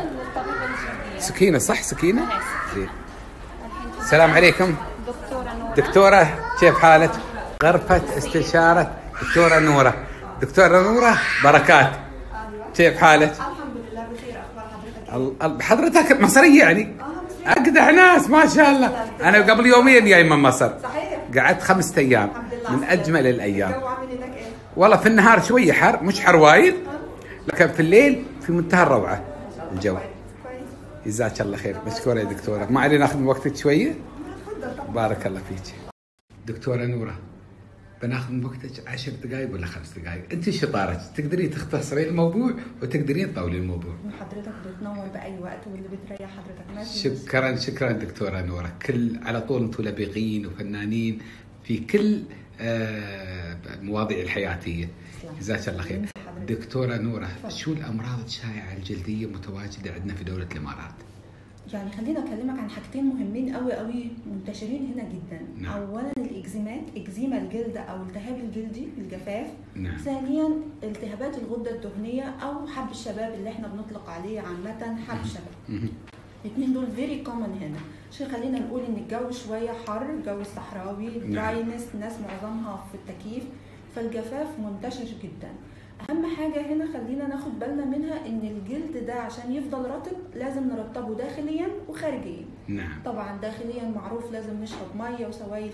سكينة صح سكينة؟ زين. الحين السلام عليكم دكتورة نورة دكتورة كيف حالك؟ غرفة استشارة دكتورة نورة دكتورة نورة بركات كيف حالك؟ الحمد لله بخير أخبار حضرتك حضرتك مصرية يعني؟ أجدع ناس ما شاء الله أنا قبل يومين جاي من مصر صحيح قعدت خمسة لله من أجمل الأيام الجو عامل هناك إيه؟ والله في النهار شوية حر مش حر وايد لكن في الليل في منتهى الروعة. الجو. جزاك الله خير. مشكورة يا دكتورة. ما علينا ناخذ من وقتك طبعا بارك الله فيك. دكتورة نورة بناخذ من وقتك عشر دقائق ولا خمس دقائق انت شطارك تقدرين تختصرين الموضوع وتقدرين تطولين الموضوع. حضرتك بتنور بأي وقت واللي بتريح حضرتك. شكرا شكرا دكتورة نورة. كل على طول أنتم لبيقين وفنانين في كل آه، المواضيع الحياتية جزاك الله خير. دكتورة نورة شو الأمراض الشائعة الجلدية متواجدة عندنا في دولة الإمارات؟ يعني خلينا أكلمك عن حاجتين مهمين قوي قوي منتشرين هنا جدا. نعم. اولا الإكزيمات إكزيما الجلد أو التهاب الجلدي الجفاف. نعم. ثانيا التهابات الغدة الدهنية أو حب الشباب اللي إحنا بنطلق عليه عامة حب الشباب. الاثنين دول very common هنا. عشان خلينا نقول إن الجو شوية حر الجو الصحراوي dryness الناس معظمها في التكييف. فالجفاف منتشر جدا. أهم حاجة هنا خلينا ناخد بالنا منها إن الجلد ده عشان يفضل رطب لازم نرطبه داخليا وخارجيا. نعم. طبعا داخليا معروف لازم نشرب مية وسوائل.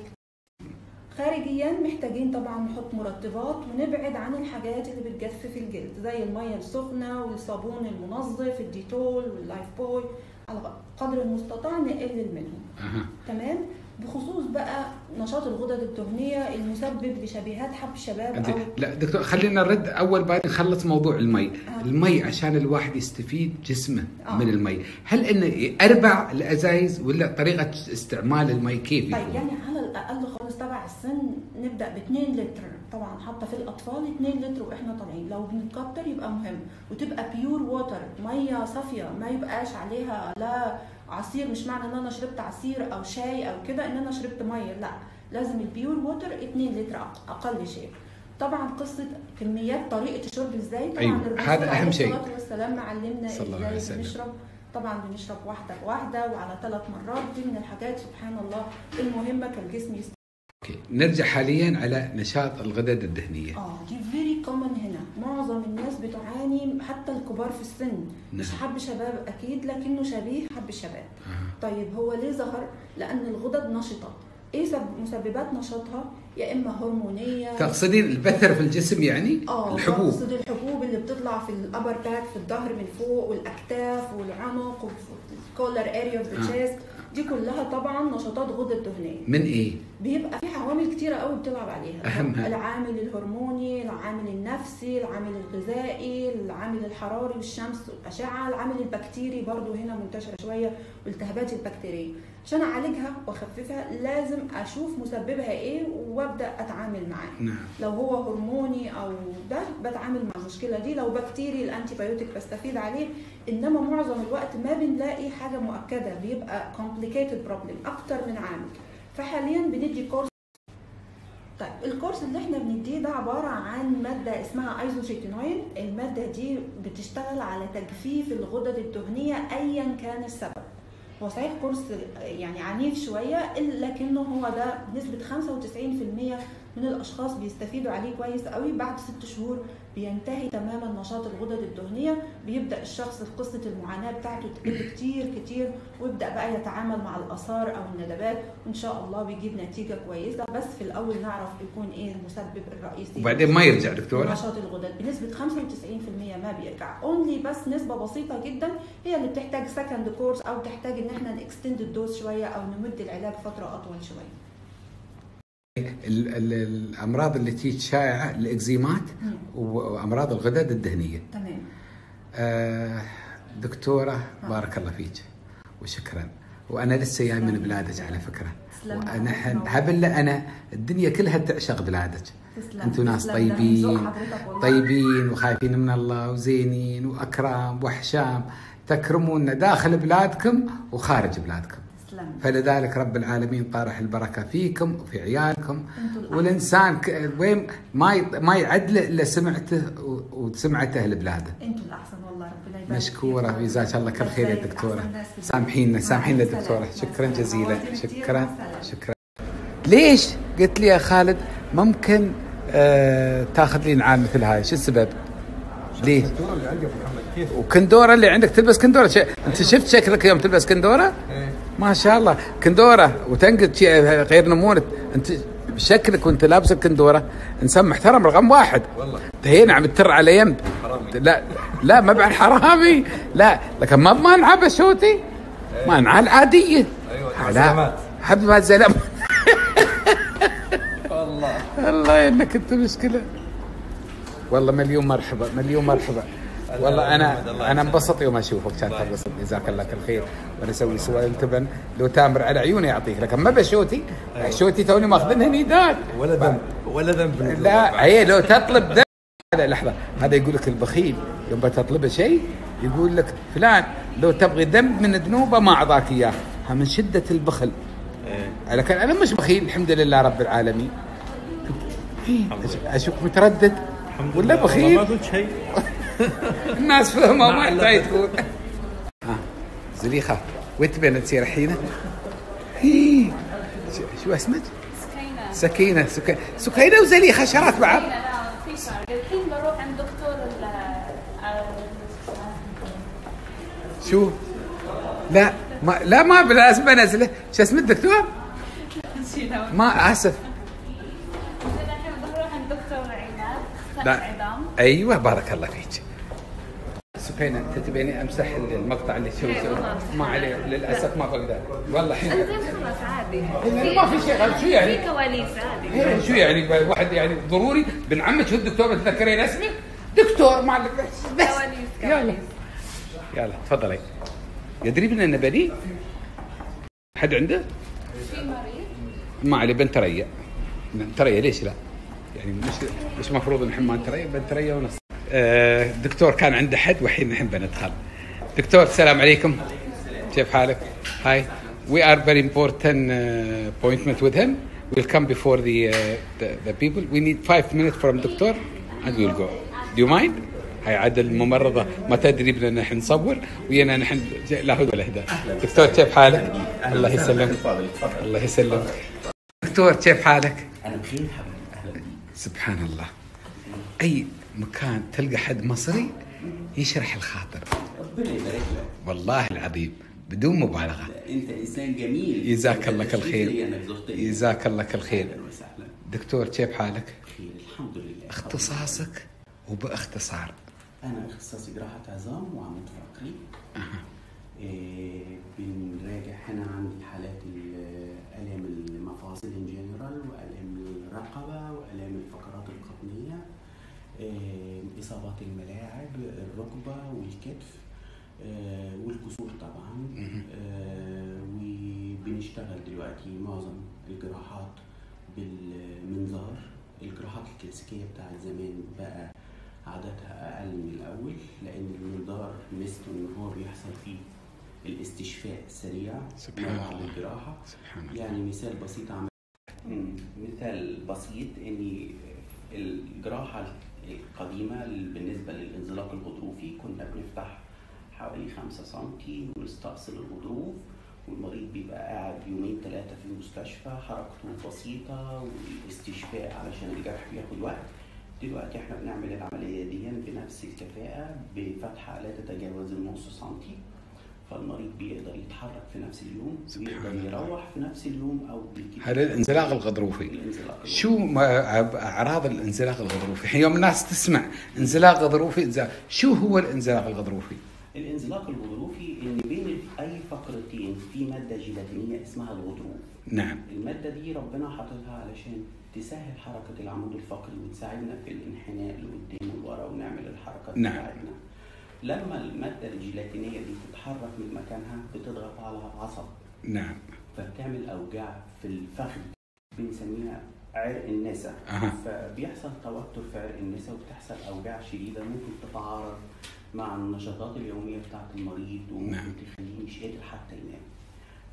خارجيا محتاجين طبعا نحط مرطبات ونبعد عن الحاجات اللي بتجفف الجلد زي المية السخنة والصابون المنظف ال Dettol وال Lifebuoy. على قدر المستطاع نقلل منهم. أها. تمام؟ بخصوص بقى نشاط الغدد الدهنيه المسبب لشبيهات حب الشباب أو لا دكتور خلينا نرد أول بعد نخلص موضوع المي. المي عشان الواحد يستفيد جسمه آه. من المي. هل إنه أربع الأزايز ولا طريقة استعمال المي كيف طيب؟ يعني على الأقل خالص تبع السن نبدأ ب 2 لتر. طبعا حاطه في الأطفال 2 لتر وإحنا طالعين. لو بنتكتر يبقى مهم. وتبقى pure water مية صافية. ما يبقاش عليها لا عصير مش معنى إن أنا شربت عصير أو شاي أو كده إن أنا شربت مية لا لازم ال pure water 2 لتر أقل شيء طبعا قصة كميات طريقة الشرب إزاي طبعا أيوة، الرسول هذا عليه شيء. الصلاة والسلام عليه إزاي. بنشرب طبعا بنشرب واحدة بواحده وعلى ثلاث مرات دي من الحاجات سبحان الله المهمة كالجسم يست... okay. نرجع حاليا على نشاط الغدد الدهنيه آه دي very common هنا. معظم الناس بتعاني حتى الكبار في السن. مش نعم. حب شباب أكيد لكنه شبيه حب الشباب آه. طيب هو ليه ظهر؟ لأن الغدد نشطة. إيه سب- مسببات نشاطها؟ يا إما هرمونية. تقصدين البثر في الجسم يعني؟ آه الحبوب. بقصد الحبوب اللي بتطلع في ال upper back في الظهر من فوق والأكتاف والعنق وال collar area of the. chest دي كلها طبعا نشاطات غدد دهنيه من إيه؟ بيبقى في عوامل كتيرة قوي بتلعب عليها. أهمها. العامل الهرموني العامل النفسي العامل الغذائي العامل الحراري والشمس والأشعة العامل البكتيري برضو هنا منتشرة شوية والالتهابات البكتيرية. عشان أعالجها وأخففها لازم أشوف مسببها إيه وأبدأ أتعامل معاه. نعم. لو هو هرموني أو ده بتعامل مع المشكلة دي. لو بكتيري ال antibiotic بستفيد عليه انما معظم الوقت ما بنلاقي حاجة مؤكدة بيبقى complicated problem أكتر من عامل. فحاليا بندي course طيب ال course اللي إحنا بنديه ده عبارة عن مادة اسمها ايزوشيتينوين المادة دي بتشتغل على تجفيف الغدد الدهنية ايا كان السبب. هو صحيح course يعني عنيف شوية لكنه هو ده بنسبة 95% من الأشخاص بيستفيدوا عليه كويس قوي بعد ست شهور بينتهي تماما نشاط الغدد الدهنية بيبدأ الشخص في قصة المعاناة بتاعته تقل كتير كتير ويبدأ بقى يتعامل مع الآثار أو الندبات وإن شاء الله بيجيب نتيجة كويسة. بس في الأول نعرف يكون إيه المسبب الرئيسي وبعدين ما يرجع دكتورة. نشاط الغدد. بنسبة 95% ما بيرجع. only بس نسبة بسيطة جدا هي اللي بتحتاج second course أو تحتاج إن إحنا ن extend ال dose شوية أو نمد العلاج فترة أطول ال- الأمراض التي شائعه الإكزيمات. وأمراض الغدد الدهنية. تمام. آه، دكتورة بارك الله فيك. وشكرا. وأنا لسه جاي من بلادك على فكرة. وأنا هبله أنا الدنيا كلها تعشق بلادك أنتم ناس طيبين. طيبين وخايفين من الله وزينين وأكرام واحشام تكرمونا داخل بلادكم وخارج بلادكم. تسلم فلذلك رب العالمين طارح البركة فيكم وفي عيالكم الأحسن. ك- وين ما ما يعدله إلا سمعته وسمعته أهل بلاده أنتوا الأحسن والله ربنا يبارك مشكورة. جزاك الله كل خير يا؟ دكتورة سامحينا. سامحينا دكتورة. شكرا جزيلا شكرا. شكرا ليش قلت لي يا خالد ممكن آه تاخذ لي نعال مثل هاي شو السبب؟ ليه؟ وكندورة اللي عندك تلبس كندورة ش... أنت شفت شكلك يوم تلبس كندورة؟ إيه ما شاء الله. كندورة وتنقد شيء غير نمونك أنت شكلك وأنت لابس الكندورة. إنسان محترم رقم واحد. والله. هنا عم تر على يم. لا لا ما بعد حرامي. لا لكن ما ما نعب شوتي ما نعال عاديه أيوه لا سلامات حبيبات زلم والله. الله إنك أنت مشكلة. والله مليون مرحبا مليون مرحبا. والله أنا أنا انبسط يوم أشوفك كانت تنبسط. جزاك الله كل خير. وأنا أسوي سوالف تبن لو تامر على عيوني يعطيك لكن ما بشوتي شوتي توني ماخذينها نيدان ولا ذنب ولا ذنب لا هي لو تطلب دم. هذا لحظة. هذا يقول لك البخيل يوم بتطلبه شيء يقول لك فلان لو تبغي ذنب من ذنوبه ما أعطاك إياه. من شدة البخل. إيه. لكن أنا مش بخيل الحمد لله رب العالمين. إيه، أشوف متردد؟ ولا. بخيل؟ ما قلت شيء. الناس فهموا ما يحتاج. تقول ها زليخة وين تبين تصير الحين؟ شو اسمك؟ سكينة سكينة سكينه سكينة وزليخة شرات بعض سكينة لا في فرق الحين بروح عند دكتور ال آه، شو؟ لا ما لا ما لازم انزله شو اسمه الدكتور؟ ما آسف الحين بروح عند دكتور عماد خلع لا. عظام أيوه بارك الله فيك انت تبيني أمسح المقطع اللي شو إيه، والله. ما عليه للأسف ما بقدر. والله الحين أنزين خلاص عادي. ما في شيء شو في يعني؟ كواليس عادي. إيه، شو يعني؟ واحد يعني ضروري. بن عمك هو الدكتور بتذكرين اسمه؟ دكتور ما عليك. بس كواليس يلا كواليس. يلا. تفضلي. يدري بنا انه بريء؟ حد عنده؟ في مريض. ما علي بنت ريا بنت ريا ليش لا؟ يعني مش مش مفروض نحن ما نتريا بنت ريا ونص. آه، دكتور كان عنده حد والحين نحن بندخل. دكتور السلام عليكم. كيف حالك؟ هاي we are very important uh, appointment with him. We'll come before the, uh, the the people. We need five minutes from doctor and we'll go. Do you mind؟ هاي عاد الممرضة. ما تدري بدنا نحن نصور. ويانا نحن لا هو ولا هدا دكتور كيف حالك؟ الله يسلمك. الله يسلمك. دكتور كيف حالك؟ أنا بخير حبيبي سبحان الله. أي مكان تلقى حد مصري يشرح الخاطر. ربنا يبارك لك. والله العظيم بدون مبالغة. انت انسان جميل. جزاك الله كل خير جزاك الله كل خير دكتور كيف حالك؟ بخير الحمد لله. اختصاصك وباختصار. أنا اختصاصي جراحه عظام وعمود فقري. إيه بنراجع هنا عندي حالات ال- آلام المفاصل ان جنرال وآلام الرقبة وآلام الفقرات القطنية. إيه اصابات الملاعب الركبة والكتف آه، والكسور طبعا آه، وبنشتغل دلوقتي معظم الجراحات بالمنظار الجراحات الكلاسيكية بتاعت زمان بقى عددها أقل من الأول لأن المنظار ميزته إن هو بيحصل فيه الاستشفاء سريع سبحان الله. الجراحة سبحان الله يعني مثال بسيط عم مم. مثال بسيط ان الجراحة القديمه بالنسبة للانزلاق الغضروفي كنا بنفتح حوالي 5 سم ونستأصل الغضروف والمريض بيبقى قاعد يومين ثلاثة في المستشفى حركته بسيطة والاستشفاء علشان الجرح بياخد وقت. دلوقتي إحنا بنعمل العملية دي بنفس الكفاءة بفتحة لا تتجاوز النص سنتي. فالمريض بيقدر يتحرك في نفس اليوم الله. يروح في نفس اليوم أو هذا الانزلاق الغضروفي الانزلاق شو ما- أعراض الانزلاق الغضروفي؟ الحين يوم الناس تسمع انزلاق غضروفي انزلاق شو هو الانزلاق الغضروفي؟ الانزلاق الغضروفي إن بين أي فقرتين في مادة جيلاتينيه اسمها الغضروف نعم المادة دي ربنا حاططها علشان تسهل حركة العمود الفقري وتساعدنا في الانحناء لقدام ولورا ونعمل الحركات نعم. بتاعتنا لما المادة الجيلاتينية دي تتحرك من مكانها بتضغط على العصب نعم. فبتعمل أوجاع في الفخذ بنسميها عرق النسا. أها. فبيحصل توتر في عرق النسا وبتحصل أوجاع شديدة ممكن تتعارض مع النشاطات اليومية بتاعة المريض وممكن نعم. تخليه مش قادر حتى ينام.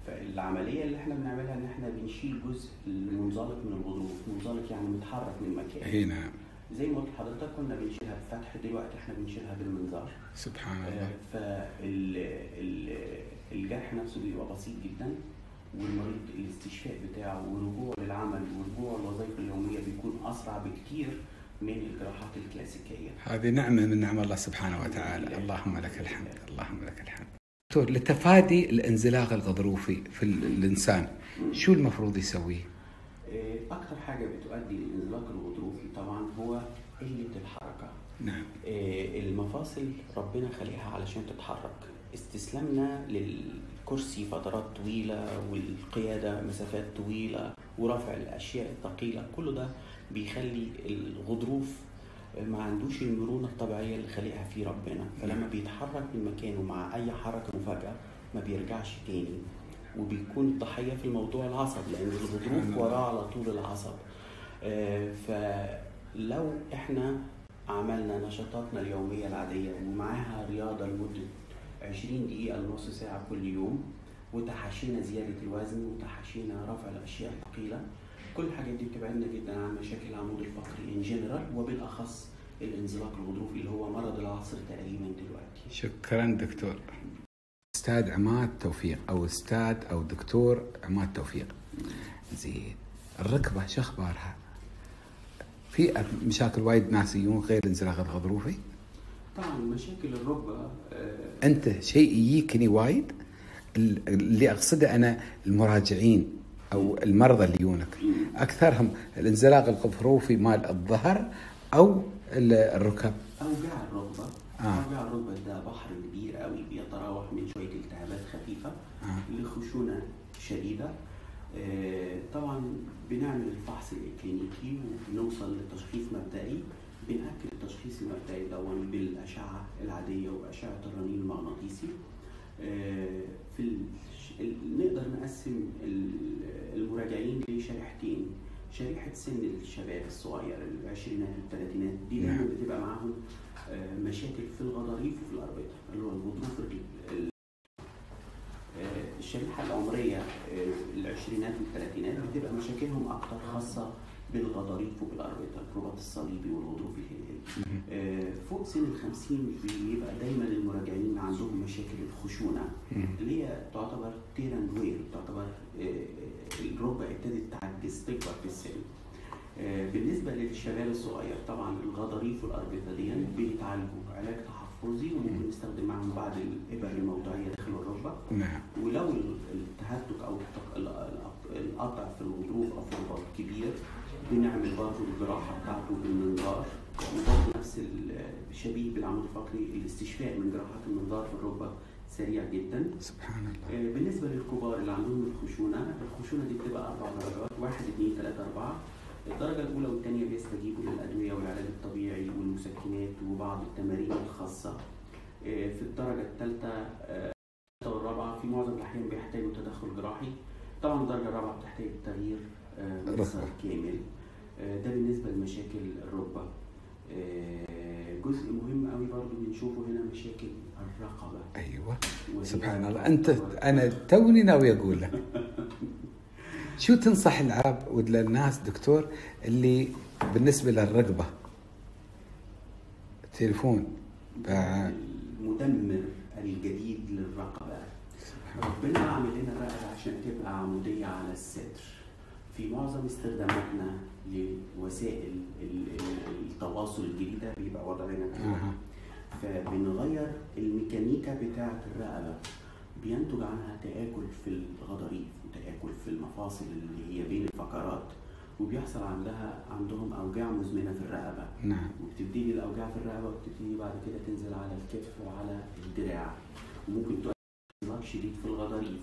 فالعملية اللي إحنا بنعملها إن إحنا بنشيل جزء المنزلق من الغضروف. منزلق يعني متحرك من مكانه. اي نعم. زي ما قلت لحضرتك كنا بنشيلها بفتح دلوقتي إحنا بنشيلها بالمنظار. سبحان الله. فالجرح نفسه بيبقى بسيط جدا والمريض الاستشفاء بتاعه ورجوعه للعمل ورجوعه للوظائف اليومية بيكون أسرع بكتير من الجراحات الكلاسيكية. هذه نعمة من نعم الله سبحانه وتعالى. اللهم لك الحمد اللهم لك الحمد. دكتور لتفادي الانزلاق الغضروفي في ال- الإنسان شو المفروض يسويه؟ آه، أكتر حاجة بتؤدي للانزلاق الغضروفي هو قلة الحركة. نعم. آه، المفاصل ربنا خلقها علشان تتحرك. استسلامنا للكرسي فترات طويلة والقيادة مسافات طويلة ورفع الأشياء الثقيلة كل ده بيخلي الغضروف ما عندوش المرونة الطبيعية اللي خلقها فيه ربنا. فلما بيتحرك من مكانه مع أي حركة مفاجئة ما بيرجعش تاني وبيكون الضحية في الموضوع العصب لأن الغضروف وراه على طول العصب. آه، فلو إحنا عملنا نشاطاتنا اليومية العادية ومعاها رياضة لمدة 20 دقيقة لنص ساعة كل يوم وتحاشينا زيادة الوزن وتحاشينا رفع الأشياء الثقيلة كل الحاجات دي بتبعدنا جدا عن مشاكل العمود الفقري ان جنرال وبالأخص الانزلاق الغضروفي اللي هو مرض العصر تقريبا دلوقتي. شكرا دكتور. أستاذ عماد توفيق أو أستاذ أو دكتور عماد توفيق. زين الركبة شو أخبارها؟ في مشاكل وايد ناس يجون غير الانزلاق الغضروفي. طبعا مشاكل الركبة آه، أنت شيء يجيكني وايد. ال- اللي أقصده أنا المراجعين أو المرضى اللي يجونك. أكثرهم الانزلاق الغضروفي مال الظهر أو ال- الركب. أوجاع الركبة. آه. أوجاع الركبة ده بحر كبير قوي بيتراوح من شوية التهابات خفيفة. آه. لخشونة شديدة. آه، طبعا بنعمل الفحص الكلينيكي وبنوصل لتشخيص مبدئي بنأكد التشخيص المبدئي دون بالأشعة العادية وأشعة الرنين المغناطيسي آه، في نقدر نقسم ال- المراجعين لشريحتين شريحة سن الشباب الصغير العشرينات والثلاثينات دي دايما نعم. بتبقى معاهم آه، مشاكل في الغضاريف وفي الأربطة اللي هو الغضروف ال- ال- آه، الشريحة العمرية آه، العشرينات والثلاثينات بتبقى مشاكلهم أكتر خاصة بالغضاريف وبالاربطه الرباط الصليبي والغضروف الهلالي آه، فوق سن الخمسين بيبقى دايما المراجعين عندهم مشاكل الخشونة اللي هي تعتبر tear and wear تعتبر آه، الركبة ابتدت تعجز تكبر في السن. بالنسبة للشباب الصغير طبعا الغضاريف والاربطه دي بيتعالجوا علاج تحفظي وممكن نستخدم معاهم بعض الابر الموضعيه داخل الركبه نعم. ولو التهتك أو القطع في الغضروف أو في الرباط كبير بنعمل برضه الجراحة بتاعته بالمنظار. وبرضه نفس ال- شبيه بالعمود الفقري الاستشفاء من جراحات المنظار في الركبه سريع جدا. سبحان الله. آه، بالنسبة للكبار اللي عندهم الخشونة الخشونة دي بتبقى أربع درجات واحد اثنين ثلاثة أربعة. الدرجة الأولى والثانيه بيستجيبوا للأدوية والعلاج الطبيعي والمسكنات وبعض التمارين الخاصة. آه، في الدرجة الثالثه آه، والرابعه في معظم الأحيان بيحتاجوا تدخل جراحي. طبعا الدرجة الرابعة بتحتاج تغيير آه، ركبة. كامل. آه، ده بالنسبة لمشاكل الركبة. آه، جزء مهم قوي برضو بنشوفه هنا مشاكل الرقبة. أيوه. وهي سبحان الله. أنت أنا توني ناوي أقول لك شو تنصح العرب وللناس دكتور اللي بالنسبة للرقبة؟ تليفون. باع المدمر الجديد للرقبة. ربنا عامل لنا الرقبة عشان تبقى عمودية على الستر. في معظم استخداماتنا لوسائل ال- ال- التواصل الجديدة بيبقى وضعنا كده. فبنغير الميكانيكا بتاعة الرقبة. بينتج عنها تآكل في الغضاريف. وتآكل في المفاصل اللي هي بين الفقرات وبيحصل عندها عندهم أوجاع مزمنة في الرقبة. نعم. وبتبتدي الأوجاع في الرقبة وبتبتدي بعد كده تنزل على الكتف وعلى الدراع. وممكن تؤدي انزلاق شديد في الغضاريف.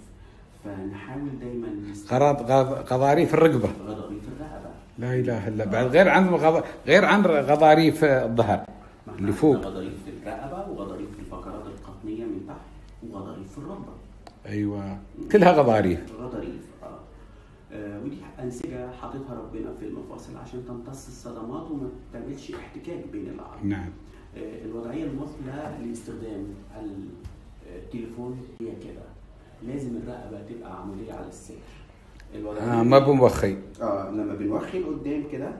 فنحاول دايما نستخدم غرض غض- غضاريف الرقبة. غضاريف الرقبة. لا إله إلا بعد غير عن غض... غير عن غضاريف الظهر اللي فوق. غضاريف الرقبة وغضاريف الفقرات القطنية من تحت وغضاريف في الركبة. أيوه. كلها غضاريف. غضاريف آه. آه، ودي أنسجة حاططها ربنا في المفاصل عشان تمتص الصدمات وما تعملش احتكاك بين العظم نعم. آه، الوضعية المثلى لاستخدام التليفون هي كده. لازم الرقبة تبقى عمودية على الصدر الوضعية آه ما بموخي آه لما بنوخي لقدام كده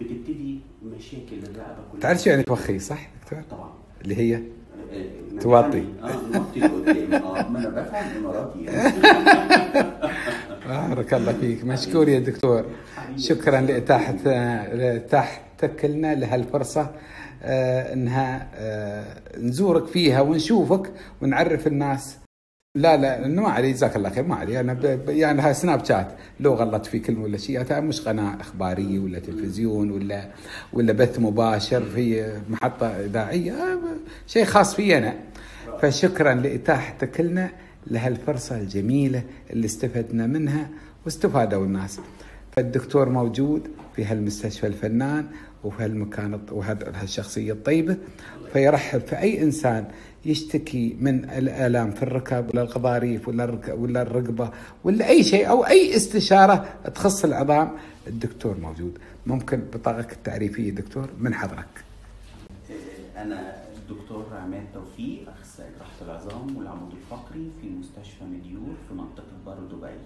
بتبتدي مشاكل الرقبة كلها. تعرف يعني توخي صح دكتور؟ طبعا. اللي هي؟ توطي. آه نوطي لقدام آه ما أنا بفهم اماراتي بارك الله فيك. مشكور يا دكتور. شكرا لإتاحة لإتاحتك لنا لهالفرصة آه، إنها آه، نزورك فيها ونشوفك ونعرف الناس لا لا ما علي جزاك الله خير ما علي. أنا يعني هاي سناب شات لو غلطت في كلمة ولا شيء مش قناة إخبارية ولا تلفزيون ولا ولا بث مباشر في محطة إذاعية آه، شيء خاص في أنا. فشكرا لاتاحتك لنا لهالفرصة الجميلة اللي استفدنا منها واستفادوا الناس. فالدكتور موجود في هالمستشفى الفنان وفي هالمكان الط- وهذا هالشخصية الطيبة. فيرحب في أي إنسان يشتكي من الآلام في الركب ولا الغضاريف ولا ولا الرقبة ولا أي شيء أو أي استشارة تخص العظام الدكتور موجود. ممكن بطاقتك التعريفية دكتور من حضرتك آه، أنا الدكتور عماد توفيق أخصائي جراحة العظام والعمود الفقري في مستشفى مديور في منطقة بر دبي.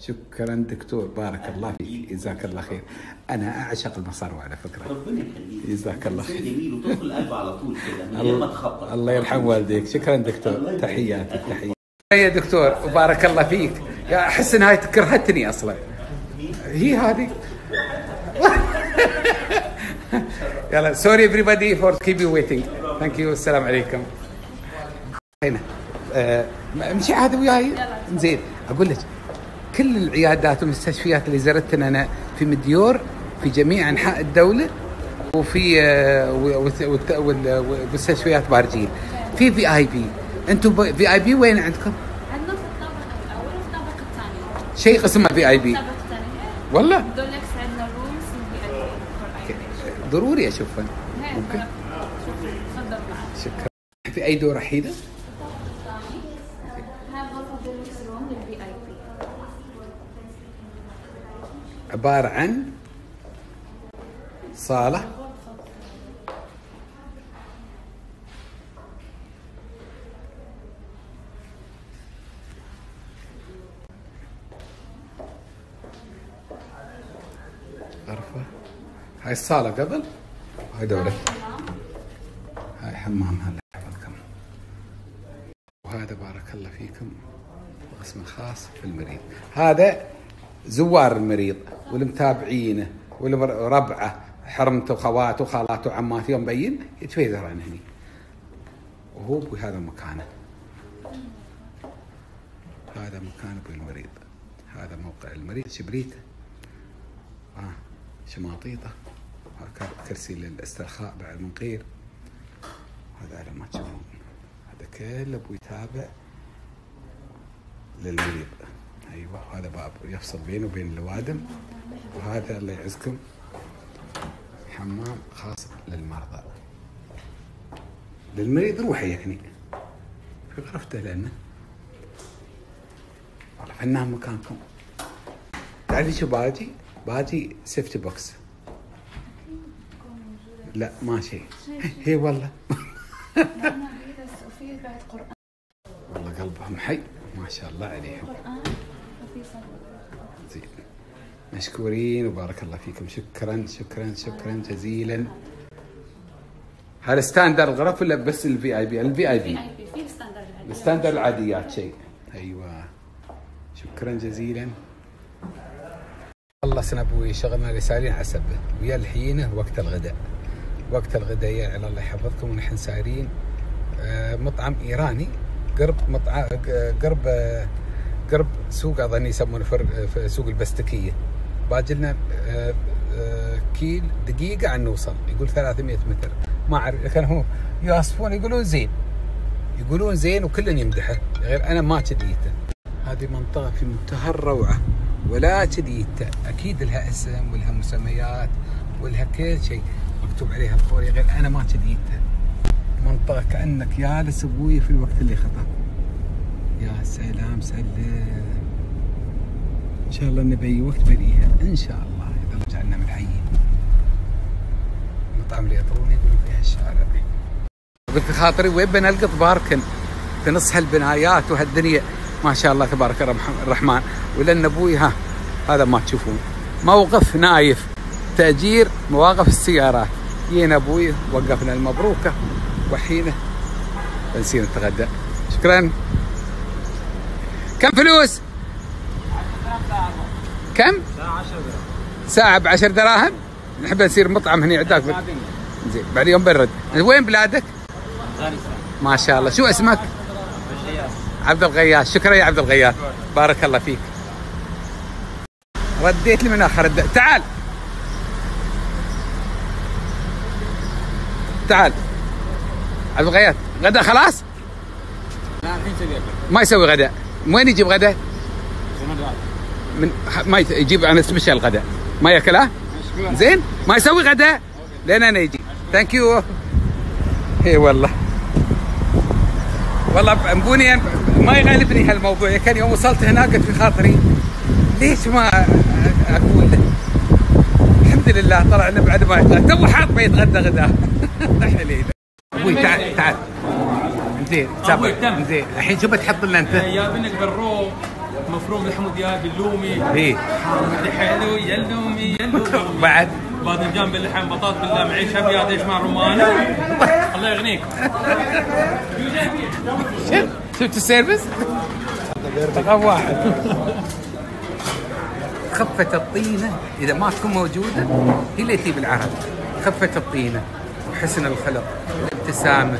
شكرا دكتور بارك الله فيك جزاك الله خير. أنا أعشق المصاروع على فكرة. ربنا يخليك. جزاك الله خير. جميل وتدخل القلب على طول كده من غير ما تخبط. الله يرحم والديك. شكرا دكتور. تحياتي تحياتي. يا دكتور وبارك الله فيك. يا أحس إن هاي كرهتني أصلا. هي هذه؟ يلا sorry everybody for keep you waiting. thank you السلام عليكم. هنا. آه، امشي عاد وياي؟ زين. أقول لك كل العيادات والمستشفيات اللي زرتنا أنا في مديور في جميع أنحاء الدولة وفي آه، ومستشفيات بارجيل في في اي بي أنتم في اي بي وين عندكم؟ عندنا في الطابق الأول وفي الطابق الثاني. شيء اسمه VIP الطابق الثاني. والله؟ دولكس عندنا rooms VI ضروري أشوفها. ممكن تفضل معك شكرا. في أي دور حيده؟ هاي غرفة deluxe room لل VIP عبارة عن صالة. غرفة هاي الصالة قبل هاي دولة. هاي حمام هلا يحفظكم وهذا بارك الله فيكم. قسم خاص في المريض. هذا زوار المريض. والمتابعينه والربعه حرمته وخواته وخالاته وعماته يوم مبين يتفيذر عن هني. وهو بهذا مكانه. هذا مكان ابو المريض. هذا موقع المريض شبريته. آه شماطيطه. كرسي للاسترخاء بعد المنقير. هذا على ما تشوفون. هذا كله ابو يتابع للمريض. أيوه هذا باب يفصل بينه وبين الوادم. وهذا الله يعزكم. حمام خاص للمرضى. للمريض روحه يكني في غرفته لأنه؟ والله فنان مكانكم. تعرفي شو باجي؟ باجي safety box لا ما شيء. هي والله. والله قلبهم حي. ما شاء الله عليهم. زين. مشكورين وبارك الله فيكم. شكرا شكرا شكرا جزيلا. هذا standard الغرف ولا بس ال VIP ال VIP في ال standard العاديات شيء. أيوه. شكرا جزيلا. خلصنا أبوي شغلنا اللي سارين عسبه ويا الحين وقت الغداء. وقت الغداء يا على الله يحفظكم ونحن سارين. آه، مطعم إيراني. قرب مطعم قرب آه، قرب سوق أظن يسمونه سوق البستكية. باجي لنا آه، آه، كيل دقيقة عن نوصل. يقول 300 متر. ما أعرف لكن هو يوصفون يقولون زين. يقولون زين وكل يمدحه. غير أنا ما كذيته هذه منطقة في منتهى الروعة. ولا كذيته أكيد لها اسم ولها مسميات ولها كل شيء مكتوب عليها الفوري غير أنا ما كذيته منطقة كأنك جالس أبوي في الوقت اللي خطب يا سلام سلم إن شاء الله نبي وقت بريها إن شاء الله إذا رجعنا من الحيين المطعم اللي يطرون يقولون فيها الشارع. قلت خاطري وين بنلقط باركن في نص هالبنايات وهالدنيا. ما شاء الله تبارك الرحم- الرحمن. ولأن أبوي ها هذا ما تشوفون. موقف نايف. تأجير مواقف السيارات جينا أبوي وقفنا المبروكة. وحينه بنصير نتغدى. شكرا. كم فلوس؟ كم؟ ساعة بعشر دراهم. نحب نصير مطعم هنا عندك. زين بعد يوم برد. وين بلادك؟ ما شاء الله. شو اسمك؟ عبد الغياث. شكرا يا عبد الغياث. بارك الله فيك. رديت لي من آخر؟ الد... تعال. تعال. عبد الغياث غدا خلاص؟ ما يسوي غداء من وين يجيب غداء؟ من ما يجيب أنا special غداء. ما ياكلها؟ زين؟ ما يسوي غداء؟ لين أنا يجي. thank you إي والله. والله مبوني ما يغالبني هالموضوع. كان يوم وصلت هناك في خاطري. ليش ما أقول؟ له الحمد لله طلع لنا بعد ما يتغدى تو حاط بيتغدى غداه حليله أبوي تعال تعال. زين تم. زين. الحين شو بتحط لنا أنت؟ جايبينك بالروم مفروم لحم دياب اللومي إيه حامد حلو يا اللومي يا اللومي. بعد. باذنجان باللحم بطاط بالله معيش ابيض إيش مع رمان. الله يغنيك. شفت السيرفس؟ رقم واحد. خفة الطينة إذا ما تكون موجودة هي اللي تجيب العرب خفة الطينة وحسن الخلق الابتسامة.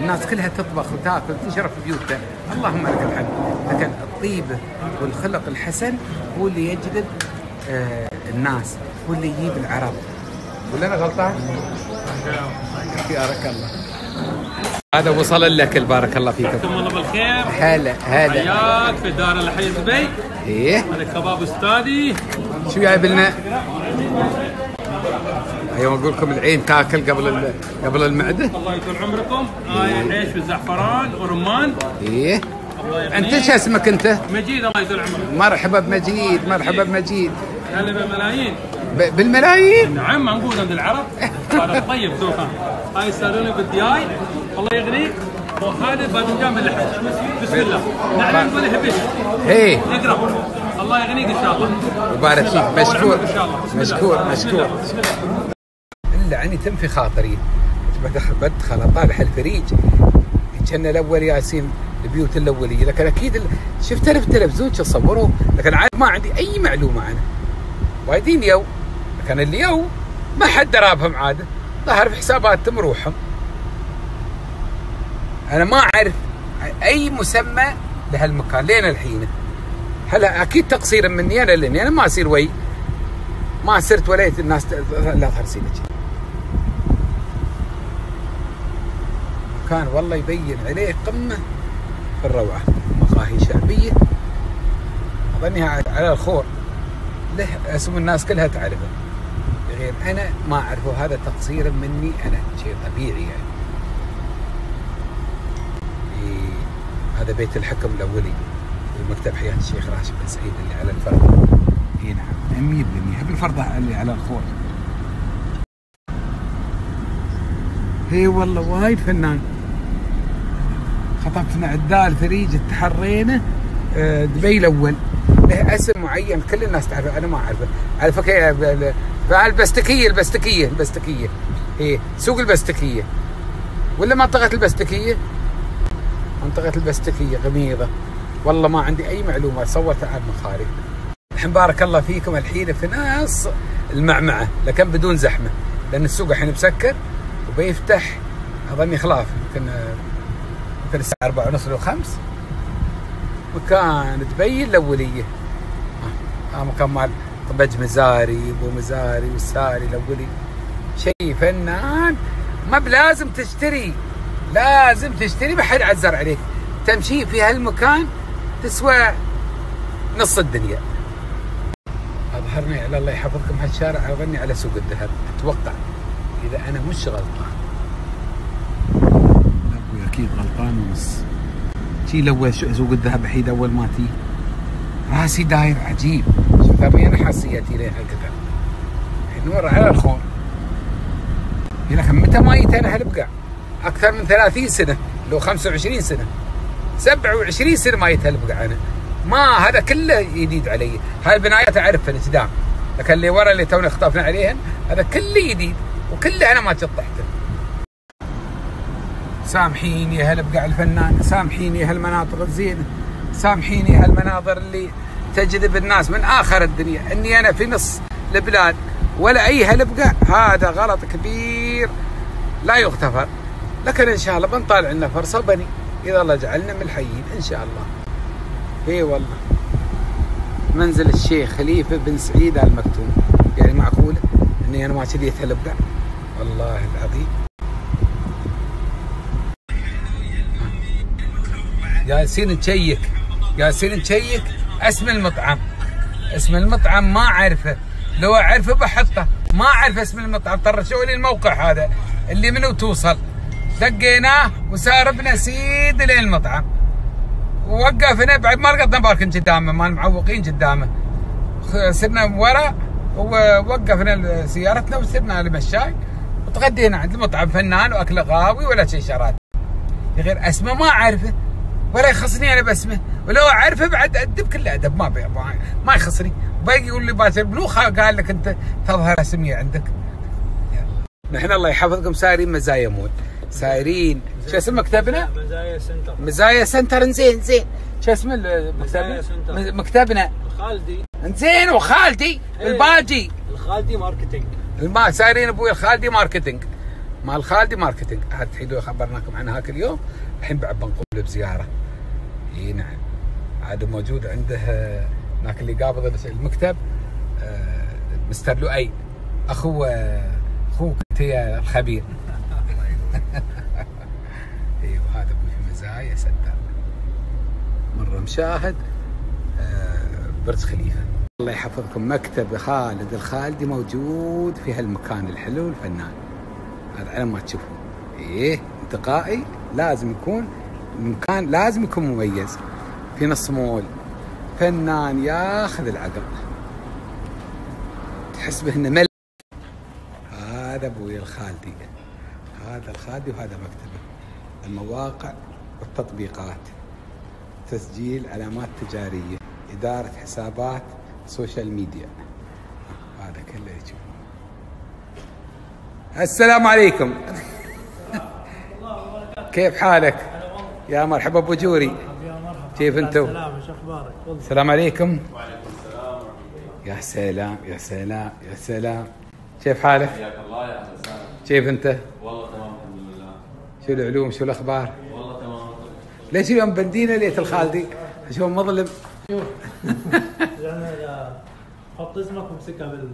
الناس كلها تطبخ وتاكل تشرب في بيوتها. اللهم لك الحمد. لكن الطيبة والخلق الحسن هو اللي يجذب آه الناس هو اللي يجيب العرب. ولا أنا غلطان؟ بارك الله. هذا وصل الاكل بارك الله فيكم ثم الله بالخير. هلا هلا. حياك في دار الحي دبي إيه؟ هذا كباب أستاذي. شو جايب لنا؟ يوم أقول لكم العين تاكل قبل قبل المعدة. الله يطول عمركم. هاي عيش بالزعفران ورمان. إيه. الله أنت شو اسمك أنت؟ مجيد الله يطول عمرك. مرحبا بمجيد مرحبا بمجيد. هلا بالملايين. ب- بالملايين؟ نعم عنقود عند العرب. هذا طيب دوخه هاي يسالوني بالدياي. الله يغنيك. وهذا باذنجان باللحم بسم الله. نعم نقول هبش إيه. اقرأ. الله يغنيك إن شاء الله. مبارك فيك. مشكور. مشكور مشكور. الا عني تنفي خاطري. بدخل اطالع الفريج. كان الأول ياسين البيوت الأولية. لكن أكيد ال- شفتها في التلفزيون شو صوروا لكن عاد ما عندي أي معلومة عنها وايدين يو. لكن اللي يو ما حد درابهم عاده ظهر في حساباتهم روحهم. أنا ما أعرف أي مسمى لهالمكان. لين الحين. هلا أكيد تقصير مني. أنا لأني أنا ما أصير وي. ما صرت وليت الناس لا ترسيني كان والله يبين عليه قمة في الروعة. مقاهي شعبية. أظنها على الخور. له أسم الناس كلها تعرفه. غير أنا ما أعرفه. هذا تقصيرا مني أنا. شيء طبيعي يعني. هذا بيت الحكم الأولي. ومكتب حياة الشيخ راشد بن سعيد اللي على الفرد إي نعم. 100% بالفرضة اللي على الخور. اي والله وايد فنان. خطفنا عدال فريج تحرينا آه، دبي الأول. له اسم معين كل الناس تعرفه أنا ما أعرفه. على فكرة البستكية البستكية البستكية. إيه سوق البستكية. ولا منطقة البستكية؟ منطقة البستكية غميضة. والله ما عندي أي معلومات صورتها على المخارج. الحين بارك الله فيكم الحين في نص المعمعة لكن بدون زحمة. لأن السوق الحين مسكر وبيفتح اظني خلاف. يمكن يمكن الساعة 4 ونص لو 5 مكان دبي الأولية. ها آه مكان مال طبج مزاري أبو مزاري والساري الأولي. شيء فنان ما بلازم تشتري لازم تشتري ما حد عزر عليك. تمشي في هالمكان تسوى نص الدنيا. اظهرني على الله يحفظكم هالشارع اظني على سوق الذهب. أتوقع إذا أنا مش غلطان. أكيد غلطان ونص شي شو- سوق الذهب الحين أول ما تي راسي داير عجيب. شوف أنا حاسيتي ليه هالكثر نور على الخور. لكن متى ما جيت أنا هالبقع أكثر من 30 سنة. لو 25 سنة. 27 سنة ما جيت هالبقع أنا. ما هذا كله جديد علي. هاي البنايات اعرفها قدام لكن اللي ورا اللي تونا خطفنا عليهن هذا كله جديد وكله أنا ما تحته سامحيني يا هالبقع الفنان سامحيني هالمناطق الزينه سامحيني هالمناظر اللي تجذب الناس من آخر الدنيا. إني أنا في نص البلاد ولا أي هالبقع هذا غلط كبير. لا يغتفر. لكن إن شاء الله بنطالع لنا فرصة وبني. إذا الله جعلنا من الحيين إن شاء الله. إي والله. منزل الشيخ خليفة بن سعيد آل مكتوم. يعني معقوله إني أنا ما شريت هالبقع والله العظيم. جالسين نشيك جالسين نشيك. اسم المطعم اسم المطعم ما اعرفه. لو اعرفه بحطه. ما اعرف اسم المطعم. طرشوا لي الموقع هذا؟ اللي منو توصل. دقيناه وساربنا سيد لين المطعم. ووقفنا بعد ما لقطنا باركن قدامه. مال معوقين قدامه. صرنا ورا ووقفنا سيارتنا وصرنا لمشاي. وتغدينا عند المطعم. فنان واكله غاوي ولا شيء شرات غير اسمه ما اعرفه. ولا يخصني أنا باسمه. ولو اعرفه بعد أدب كل ادب ما بي ما, يخصني. باقي يقول لي باكر منو خا- قال لك أنت تظهر اسمي عندك. نحن الله يحفظكم. سايرين مزايا مول سايرين شو اسم مكتبنا؟ مزايا سنتر. مزايا سنتر. زين زين. شو اسم؟ سنتر. مكتبنا. الخالدي. زين وخالتي إيه. الباجي. الخالدي ماركتينج. الما سايرين أبوي الخالدي ماركتينج. مال خالدي marketing. هذا حيدو خبرناكم عنها هاك اليوم الحين بعد بنقوم له بزيارة. إي نعم. عاد موجود عنده هناك اللي قابض المكتب آه، مستر لؤي. اخو أخوك انت يا الخبير. إيوه هذا أبوي في مزايا سداد مرة مشاهد آه، برج خليفة. الله يحفظكم مكتب خالد الخالدي موجود في هالمكان الحلو الفنان. هذا على ما تشوفون. إيه انتقائي. لازم يكون مكان لازم يكون مميز. في نص مول. فنان ياخذ العقل. تحس بهن ملك. هذا أبوي الخالدي. هذا الخالدي وهذا مكتبه. المواقع والتطبيقات. تسجيل علامات تجارية. إدارة حسابات. social media. هذا كله يشوف السلام عليكم. كيف حالك؟ يا مرحبا أبو جوري. كيف أنتم سلام شو أخبارك؟ السلام عليكم. يا سلام يا سلام يا سلام. كيف حالك؟ حياك الله يا أهلا وسهلا كيف أنت؟ والله تمام الحمد لله. شو العلوم شو الأخبار؟ والله تمام. ليش اليوم بندينا ليت الخالدي؟ شو مظلم يعني حط اسمك وامسكها بال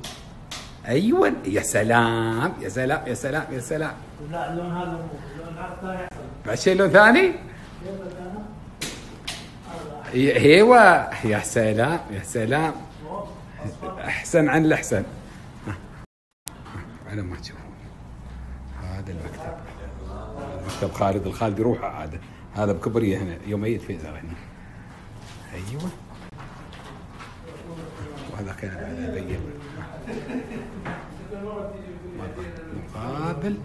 أيوه يا سلام يا سلام يا سلام يا سلام. لا اللون هذا مو اللون هذا شيء لون ثاني؟ أيوه يا سلام يا سلام. أحسن عن الأحسن. على ما تشوفون هذا المكتب. مكتب خالد الخالد يروح عاده هذا بكبريه هنا يوميه فيزر هنا. أيوه. وهذا كان بعد أبين. مقابل.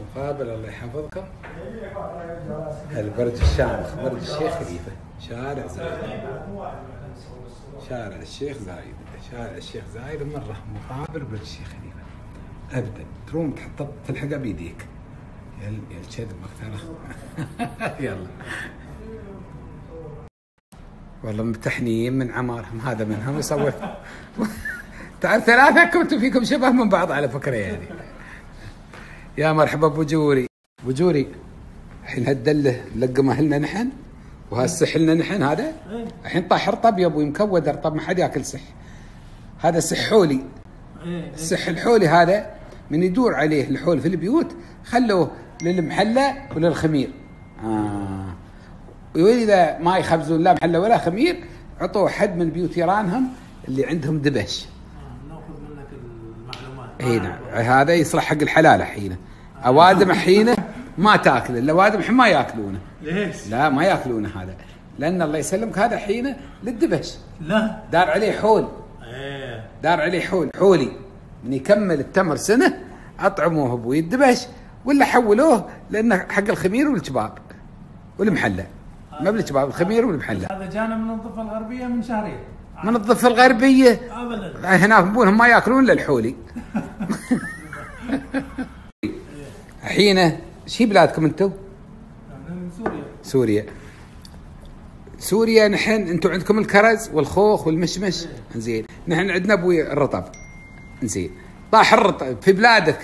مقابل الله يحفظكم البرج الشامخ برج الشيخ خليفه شارع زايد. شارع الشيخ زايد. شارع الشيخ زايد مرة مقابل برج الشيخ خليفه أبدا. تروم تحط تلحقها بيديك. يا ال- يا الشد مكتره يلا. والله متحنين من عمارهم. هذا منهم يصور تعرف ثلاثة كنتم فيكم شبه من بعض على فكرة يعني. يا مرحبا أبو جوري. أبو جوري الحين هالدله لقمه لنا نحن؟ وهالسح لنا نحن هذا؟ الحين طاح رطب يا أبوي مكود رطب ما حد ياكل سح. هذا سح حولي. السح الحولي هذا من يدور عليه الحول في البيوت خلوه للمحلى وللخمير. آه. واذا ما يخبزون لا محلى ولا خمير عطوه حد من بيوت إيرانهم اللي عندهم دبش. المعلومات اي نعم. هذا يصلح حق الحلال الحين. أوادم الحين ما تأكله الاوادم الحين ما يأكلونه. ليش؟ لا ما يأكلونه هذا. لأن الله يسلمك هذا الحين للدبش لا. دار عليه حول. إيه. دار عليه حول. حولي. من يكمل التمر سنة أطعموه أبوي الدبش ولا حولوه لأنه حق الخمير والكباب والمحلى ما بالكباب الخمير والمحلى هذا جانا من الضفة الغربية من شهرين. من الضفة الغربية. ابدا. هنا ابوهم ما يأكلون إلا الحولي. الحين شي بلادكم أنتم؟ من سوريا. سوريا سوريا نحن أنتم عندكم الكرز والخوخ والمشمش. زين. نحن عندنا أبوي الرطب. زين. طاح الرطب في بلادك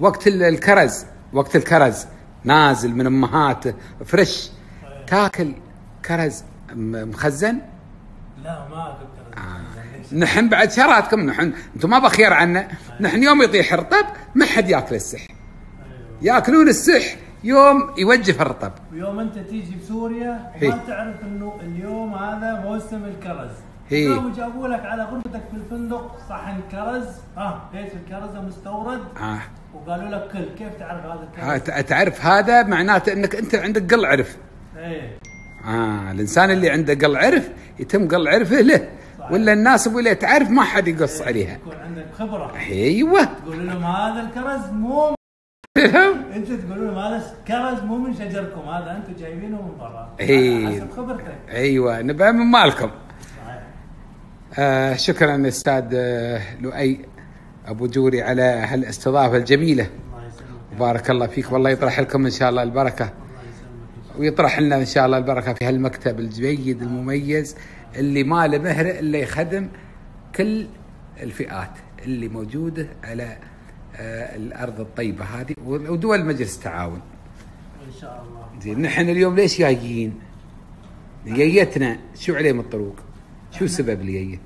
وقت ال- الكرز وقت الكرز. نازل من امهاته fresh تاكل كرز مخزن؟ لا ما أكل. نحن بعد شراتكم نحن أنتم ما بخير عنا. نحن يوم يطيح الرطب ما حد ياكل السح ياكلون السح يوم يوجف الرطب. ويوم انت تيجي بسوريا. ما تعرف انه اليوم هذا موسم الكرز. قاموا جابوا لك على غرفتك في الفندق صحن كرز. آه إيش الكرز مستورد. آه. وقالوا لك كل. كيف تعرف هذا الكرز؟ ت- تعرف هذا معناته انك انت عندك قل عرف إيه. آه الإنسان اللي عنده قل عرف يتم قل عرفه له. ولا الناس ابو اللي تعرف ما حد يقص عليها. يكون عندك خبرة. أيوه. تقول لهم هذا الكرز مو انت تقول لهم هذا كرز مو من شجركم هذا أنتم جايبينه من برا. إيه. حسب خبرتك. أيوه نبقى من مالكم. آه شكرا أستاذ آه، لؤي أبو جوري على هالاستضافة الجميلة. بارك الله فيك. والله يطرح لكم إن شاء الله البركة. ويطرح لنا إن شاء الله البركة في هالمكتب الجيد المميز. اللي ما له مهر إلا يخدم كل الفئات اللي موجودة على آه، الأرض الطيبة هذه ودول مجلس التعاون إن شاء الله زين نحن اليوم ليش جايين؟ جيتنا شو عليه من الطرق؟ شو سبب الجيه؟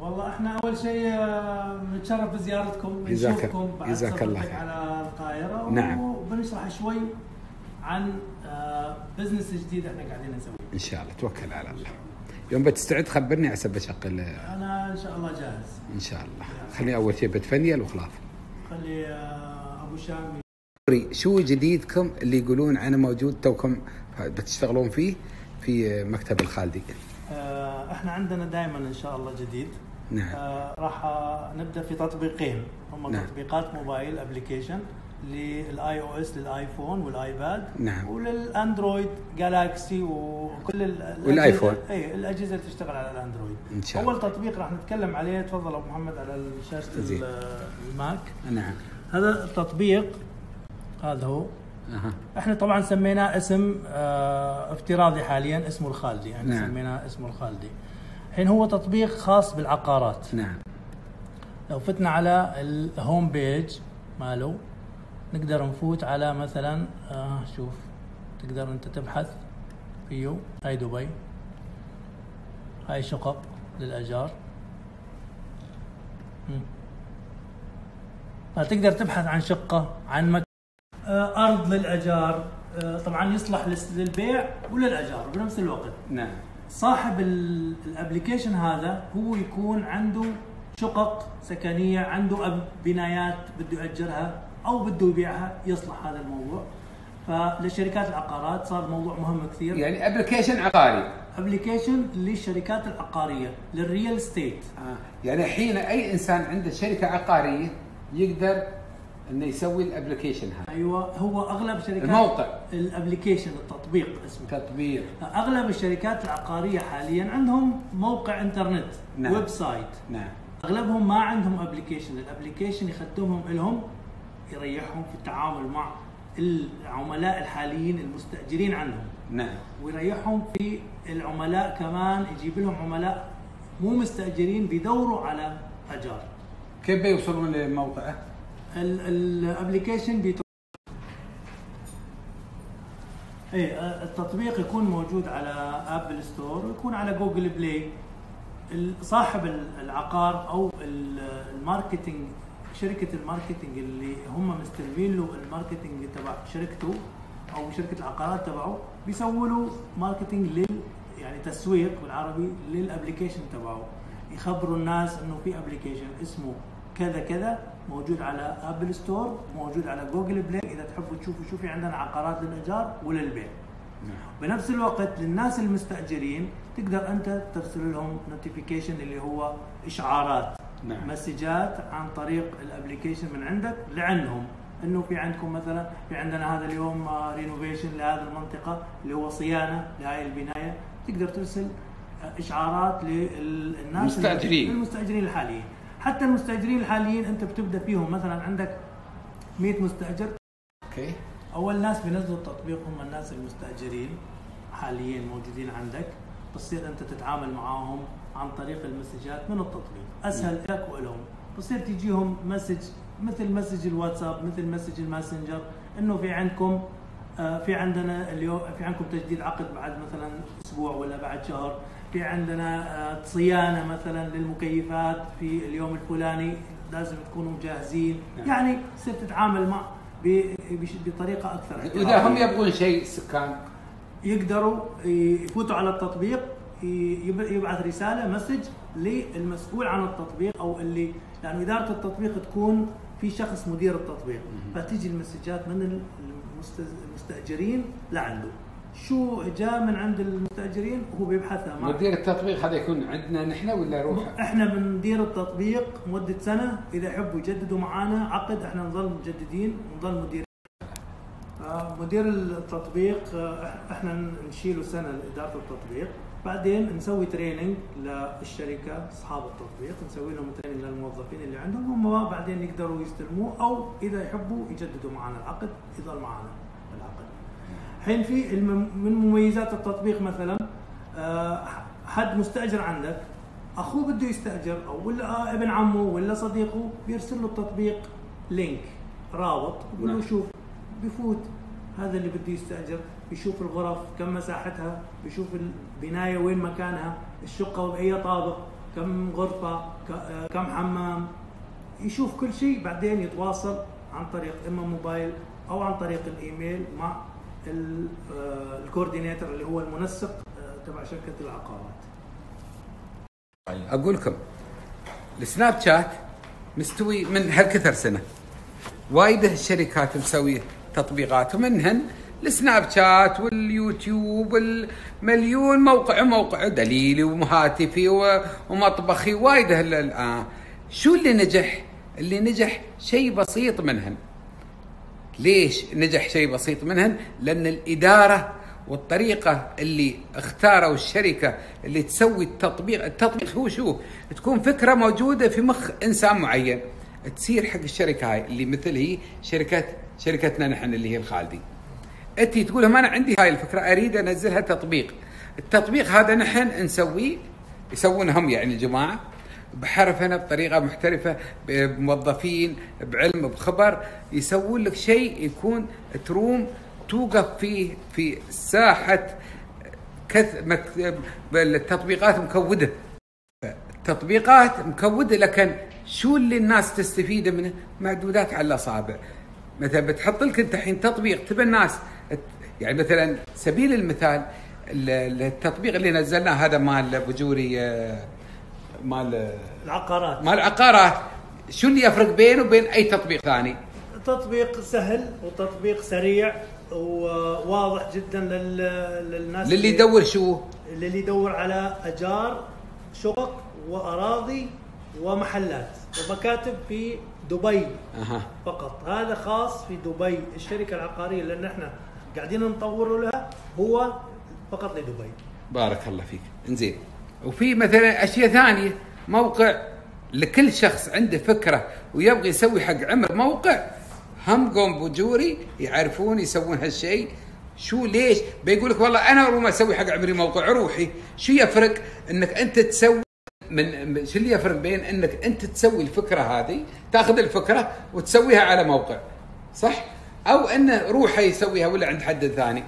والله إحنا أول شيء آه، نتشرف بزيارتكم نشوفكم بعد جزاك الله خير. على القاهرة نعم. وبنشرح شوي عن آه، business جديد إحنا قاعدين نسويه إن شاء الله توكل على الله. يوم بتستعد خبرني عسى بشغل أنا إن شاء الله جاهز إن شاء الله. خليني أول شيء بتفنيل وخلاص. خلي آه، أبو شام شو جديدكم اللي يقولون أنا موجود توكم بتشتغلون فيه في مكتب الخالدي؟ آه، إحنا عندنا دائما إن شاء الله جديد نعم. آه راح نبدأ في تطبيقين هم نعم. تطبيقات mobile application لل iOS للآيفون والآيباد نعم. وللأندرويد جالاكسي وكل ال- الأجهزة- والآيفون. اي الأجهزة اللي تشتغل على الأندرويد. إن شاء الله. أول تطبيق راح نتكلم عليه تفضل أبو محمد على شاشه الماك. نعم. هذا التطبيق هذا هو. أها. إحنا طبعا سميناه اسم آه افتراضي حاليا اسمه الخالدي. يعني نعم. سميناه اسمه الخالدي. الحين هو تطبيق خاص بالعقارات. نعم. لو فتنا على ال home page ماله نقدر نفوت على مثلا آه شوف تقدر أنت تبحث فيه هاي دبي هاي شقق للاجار مم. فتقدر تبحث عن شقة عن مكان آه، أرض للاجار آه، طبعا يصلح للبيع وللاجار بنفس الوقت. نعم. صاحب ال- ال application هذا هو يكون عنده شقق سكنية عنده أب- بنايات بده يأجرها. أو بده يبيعها يصلح هذا الموضوع. فلشركات العقارات صار موضوع مهم كثير. يعني ابلكيشن عقاري. ابلكيشن للشركات العقارية للريال ستيت آه. يعني الحين أي إنسان عنده شركة عقارية يقدر إنه يسوي ال application هذا. أيوه هو أغلب شركات الموقع. ال application التطبيق اسمه. تطبيق. أغلب الشركات العقارية حاليا عندهم موقع إنترنت نعم. website نعم. أغلبهم ما عندهم application ال application يخدمهم لهم يريحهم في التعامل مع العملاء الحاليين المستأجرين عندهم نعم. ويريحهم في العملاء كمان يجيب لهم عملاء مو مستأجرين بيدوروا على أجار. كيف بيوصلون لموقعه؟ ال application بيتو... إيه آه، التطبيق يكون موجود على Apple Store ويكون على Google Play صاحب ال- العقار أو ال- ال marketing شركة ال marketing اللي هم مستلمين له ال marketing تبع شركته أو شركة العقارات تبعه بيسووا له marketing لل يعني تسويق بالعربي لل application تبعه. يخبروا الناس إنه في application اسمه كذا كذا موجود على Apple Store موجود على Google Play إذا تحبوا تشوفوا شو في عندنا عقارات للأيجار وللبيع. بنفس الوقت للناس المستأجرين تقدر أنت ترسل لهم notification اللي هو إشعارات. نعم. مسجات عن طريق ال application من عندك لعندهم انه في عندكم مثلا في عندنا هذا اليوم renovation لهذه المنطقة اللي هو صيانة لهذه البناية. تقدر ترسل آه، إشعارات للناس المستأجرين. المستاجرين الحاليين. حتى المستأجرين الحاليين أنت بتبدأ فيهم. مثلا عندك 100 مستأجر. okay. أول ناس بينزلوا التطبيق هم الناس المستأجرين حاليا موجودين عندك. بتصير أنت تتعامل معاهم عن طريق المسجات من التطبيق. أسهل لك ولهم بصير تجيهم message مثل message الواتساب مثل message الماسنجر إنه في عندكم آه، في عندنا اليوم في عندكم تجديد عقد بعد مثلا أسبوع ولا بعد شهر. في عندنا آه، صيانة مثلا للمكيفات في اليوم الفلاني لازم تكونوا جاهزين نعم. يعني تصير تتعامل مع بطريقة أكثر واذا هم يبغون شيء سكان. يقدروا يفوتوا على التطبيق يب- يبعث رسالة مسج للمسؤول عن التطبيق أو اللي لأنه إدارة التطبيق تكون في شخص مدير التطبيق. فتيجي المسجات من المست- المستأجرين لعنده. شو جاء من عند المستأجرين؟ هو بيبحثها مع مدير التطبيق هذا يكون عندنا نحن ولا يروح؟ إحنا بندير التطبيق مدة سنة. إذا يحبوا يجددوا معانا عقد إحنا نظل مجددين ونظل مدير. آه، مدير التطبيق آه، إحنا نشيله سنة لإدارة التطبيق. بعدين نسوي training للشركة أصحاب التطبيق نسوي لهم training للموظفين اللي عندهم هم بعدين يقدروا يستلموه أو إذا يحبوا يجددوا معنا العقد يظل معنا العقد الحين في من مميزات التطبيق مثلا آه، حد مستأجر عندك أخوه بده يستأجر أو ولا ابن عمه ولا صديقه بيرسل له التطبيق link رابط بيقول له نعم. شوف بفوت هذا اللي بده يستأجر بيشوف الغرف كم مساحتها بيشوف البناية وين مكانها الشقة باي طابق كم غرفة آه، كم حمام. يشوف كل شيء بعدين يتواصل عن طريق إما موبايل أو عن طريق الإيميل مع آه، ال coordinator اللي هو المنسق آه، تبع شركة العقارات. أقول لكم السناب شات مستوي من هالكثر سنة. وايد الشركات مسوية تطبيقات ومنهن السناب شات واليوتيوب والمليون موقع موقع دليلي وهاتفي ومطبخي وايد الآن شو اللي نجح؟ اللي نجح شيء بسيط منهن ليش نجح شيء بسيط منهن؟ لأن الإدارة والطريقة اللي اختاروا الشركة اللي تسوي التطبيق، التطبيق هو شو؟ تكون فكرة موجودة في مخ إنسان معين تصير حق الشركة هاي اللي مثل هي شركة شركتنا نحن اللي هي الخالدي. انت تقول لهم أنا عندي هاي الفكرة أريد أنزلها تطبيق. التطبيق هذا نحن نسويه يسوونهم يعني الجماعة بحرفنه بطريقة محترفة بموظفين بعلم بخبر يسوون لك شيء يكون تروم توقف فيه في ساحة كث. التطبيقات مكودة التطبيقات مكودة لكن شو اللي الناس تستفيد منه معدودات على الأصابع مثلا بتحط لك أنت الحين تطبيق تبى الناس يعني مثلا سبيل المثال ال- التطبيق اللي نزلناه هذا مال بجوري آه، مال العقارات مال عقارات شو اللي يفرق بينه وبين أي تطبيق ثاني؟ تطبيق سهل وتطبيق سريع وواضح جدا لل- للناس للي يدور شو؟ اللي يدور على أجار شقق وأراضي ومحلات ومكاتب في دبي أها فقط هذا خاص في دبي الشركة العقارية اللي إحنا قاعدين نطور لها هو فقط لدبي. بارك الله فيك. إنزين. وفي مثلا أشياء ثانية موقع لكل شخص عنده فكرة ويبغى يسوي حق عمر موقع هم قوم بجوري يعرفون يسوون هالشيء. شو ليش؟ بيقول لك والله أنا روما أسوي حق عمري موقع روحي. شو يفرق؟ إنك أنت تسوي من من- شو اللي يفرق بين إنك أنت تسوي الفكرة هذه تاخذ الفكرة وتسويها على موقع صح؟ أو انه روحه يسويها ولا عند حد ثاني.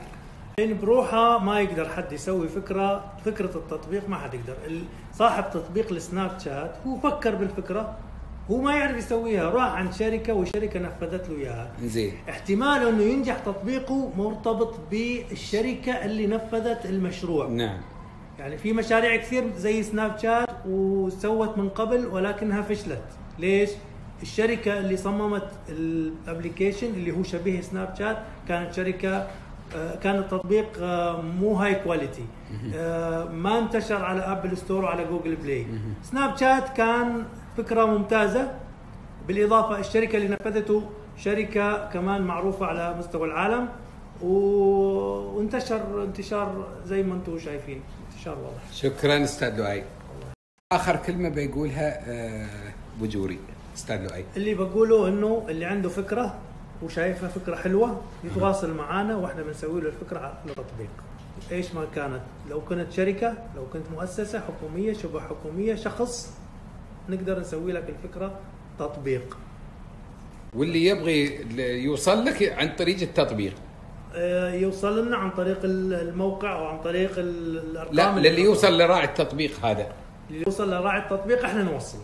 يعني بروحها ما يقدر حد يسوي فكرة فكرة التطبيق ما حد يقدر. صاحب تطبيق السناب شات هو فكر بالفكرة هو ما يعرف يسويها راح عند شركة والشركة نفذت له إياها. زين. احتمال إنه ينجح تطبيقه مرتبط بالشركة اللي نفذت المشروع. نعم. يعني في مشاريع كثير زي سناب شات وسوت من قبل ولكنها فشلت. ليش؟ الشركة اللي صممت ال application اللي هو شبيه سناب شات كانت شركة آه، كان التطبيق آه، مو high quality آه، ما انتشر على ابل ستور وعلى جوجل بلاي سناب شات كان فكرة ممتازة. بالإضافة الشركة اللي نفذته شركة كمان معروفة على مستوى العالم وانتشر انتشار زي ما أنتم شايفين. انتشار واضح. شكرا أستاذ لؤي آخر كلمة بيقولها بجوري أستاذ لؤي. اللي بقوله إنه اللي عنده فكرة وشايفها فكرة حلوة يتواصل معنا وإحنا بنسوي له الفكرة على التطبيق إيش ما كانت. لو كنت شركة لو كنت مؤسسة حكومية شبه حكومية شخص نقدر نسوي لك الفكرة تطبيق. واللي يبغي يوصل لك عن طريق التطبيق. آه، يوصل لنا عن طريق الموقع أو عن طريق ال- الأرقام لا للي يوصل لراعي التطبيق هذا. اللي يوصل لراعي التطبيق إحنا نوصل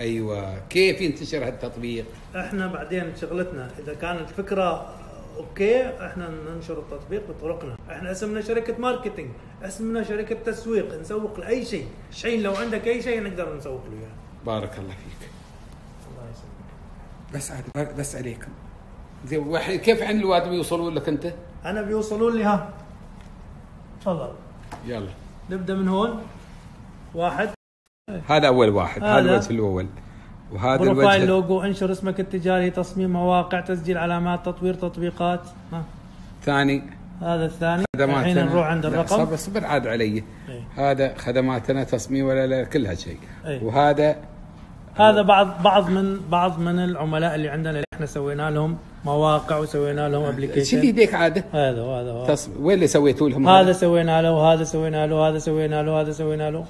أيوه. كيف ينتشر هالتطبيق؟ إحنا بعدين شغلتنا إذا كانت الفكرة okay إحنا ننشر التطبيق بطرقنا. إحنا اسمنا شركة marketing اسمنا شركة تسويق نسوق لأي شيء. شيء لو عندك أي شيء نقدر نسوق له اياه بارك الله فيك. الله يسلمك. بس عاد بس عليكم. زين واحد كيف عن الواد بيوصلون لك أنت؟ أنا بيوصلون لي ها. تفضل. يلا. نبدأ من هون. واحد. هذا أول واحد هذا. الوجه الأول. وهذا profile الوجه لوجو انشر اسمك التجاري تصميم مواقع تسجيل علامات تطوير تطبيقات. ها. الثاني هذا الثاني. خدماتنا. الحين نروح عند الرقم. صبر صبر عاد علي. إيه. هذا خدماتنا تصميم ولا لا كل هالشيء إيه. وهذا هذا بعض بعض من بعض من العملاء اللي عندنا اللي إحنا سوينا لهم مواقع وسوينا لهم application يديك عاده هذا وهذا وهذا. تص... وين اللي سويتوا لهم؟ هذا سوينا له وهذا سوينا له وهذا سوينا له وهذا سوينا له.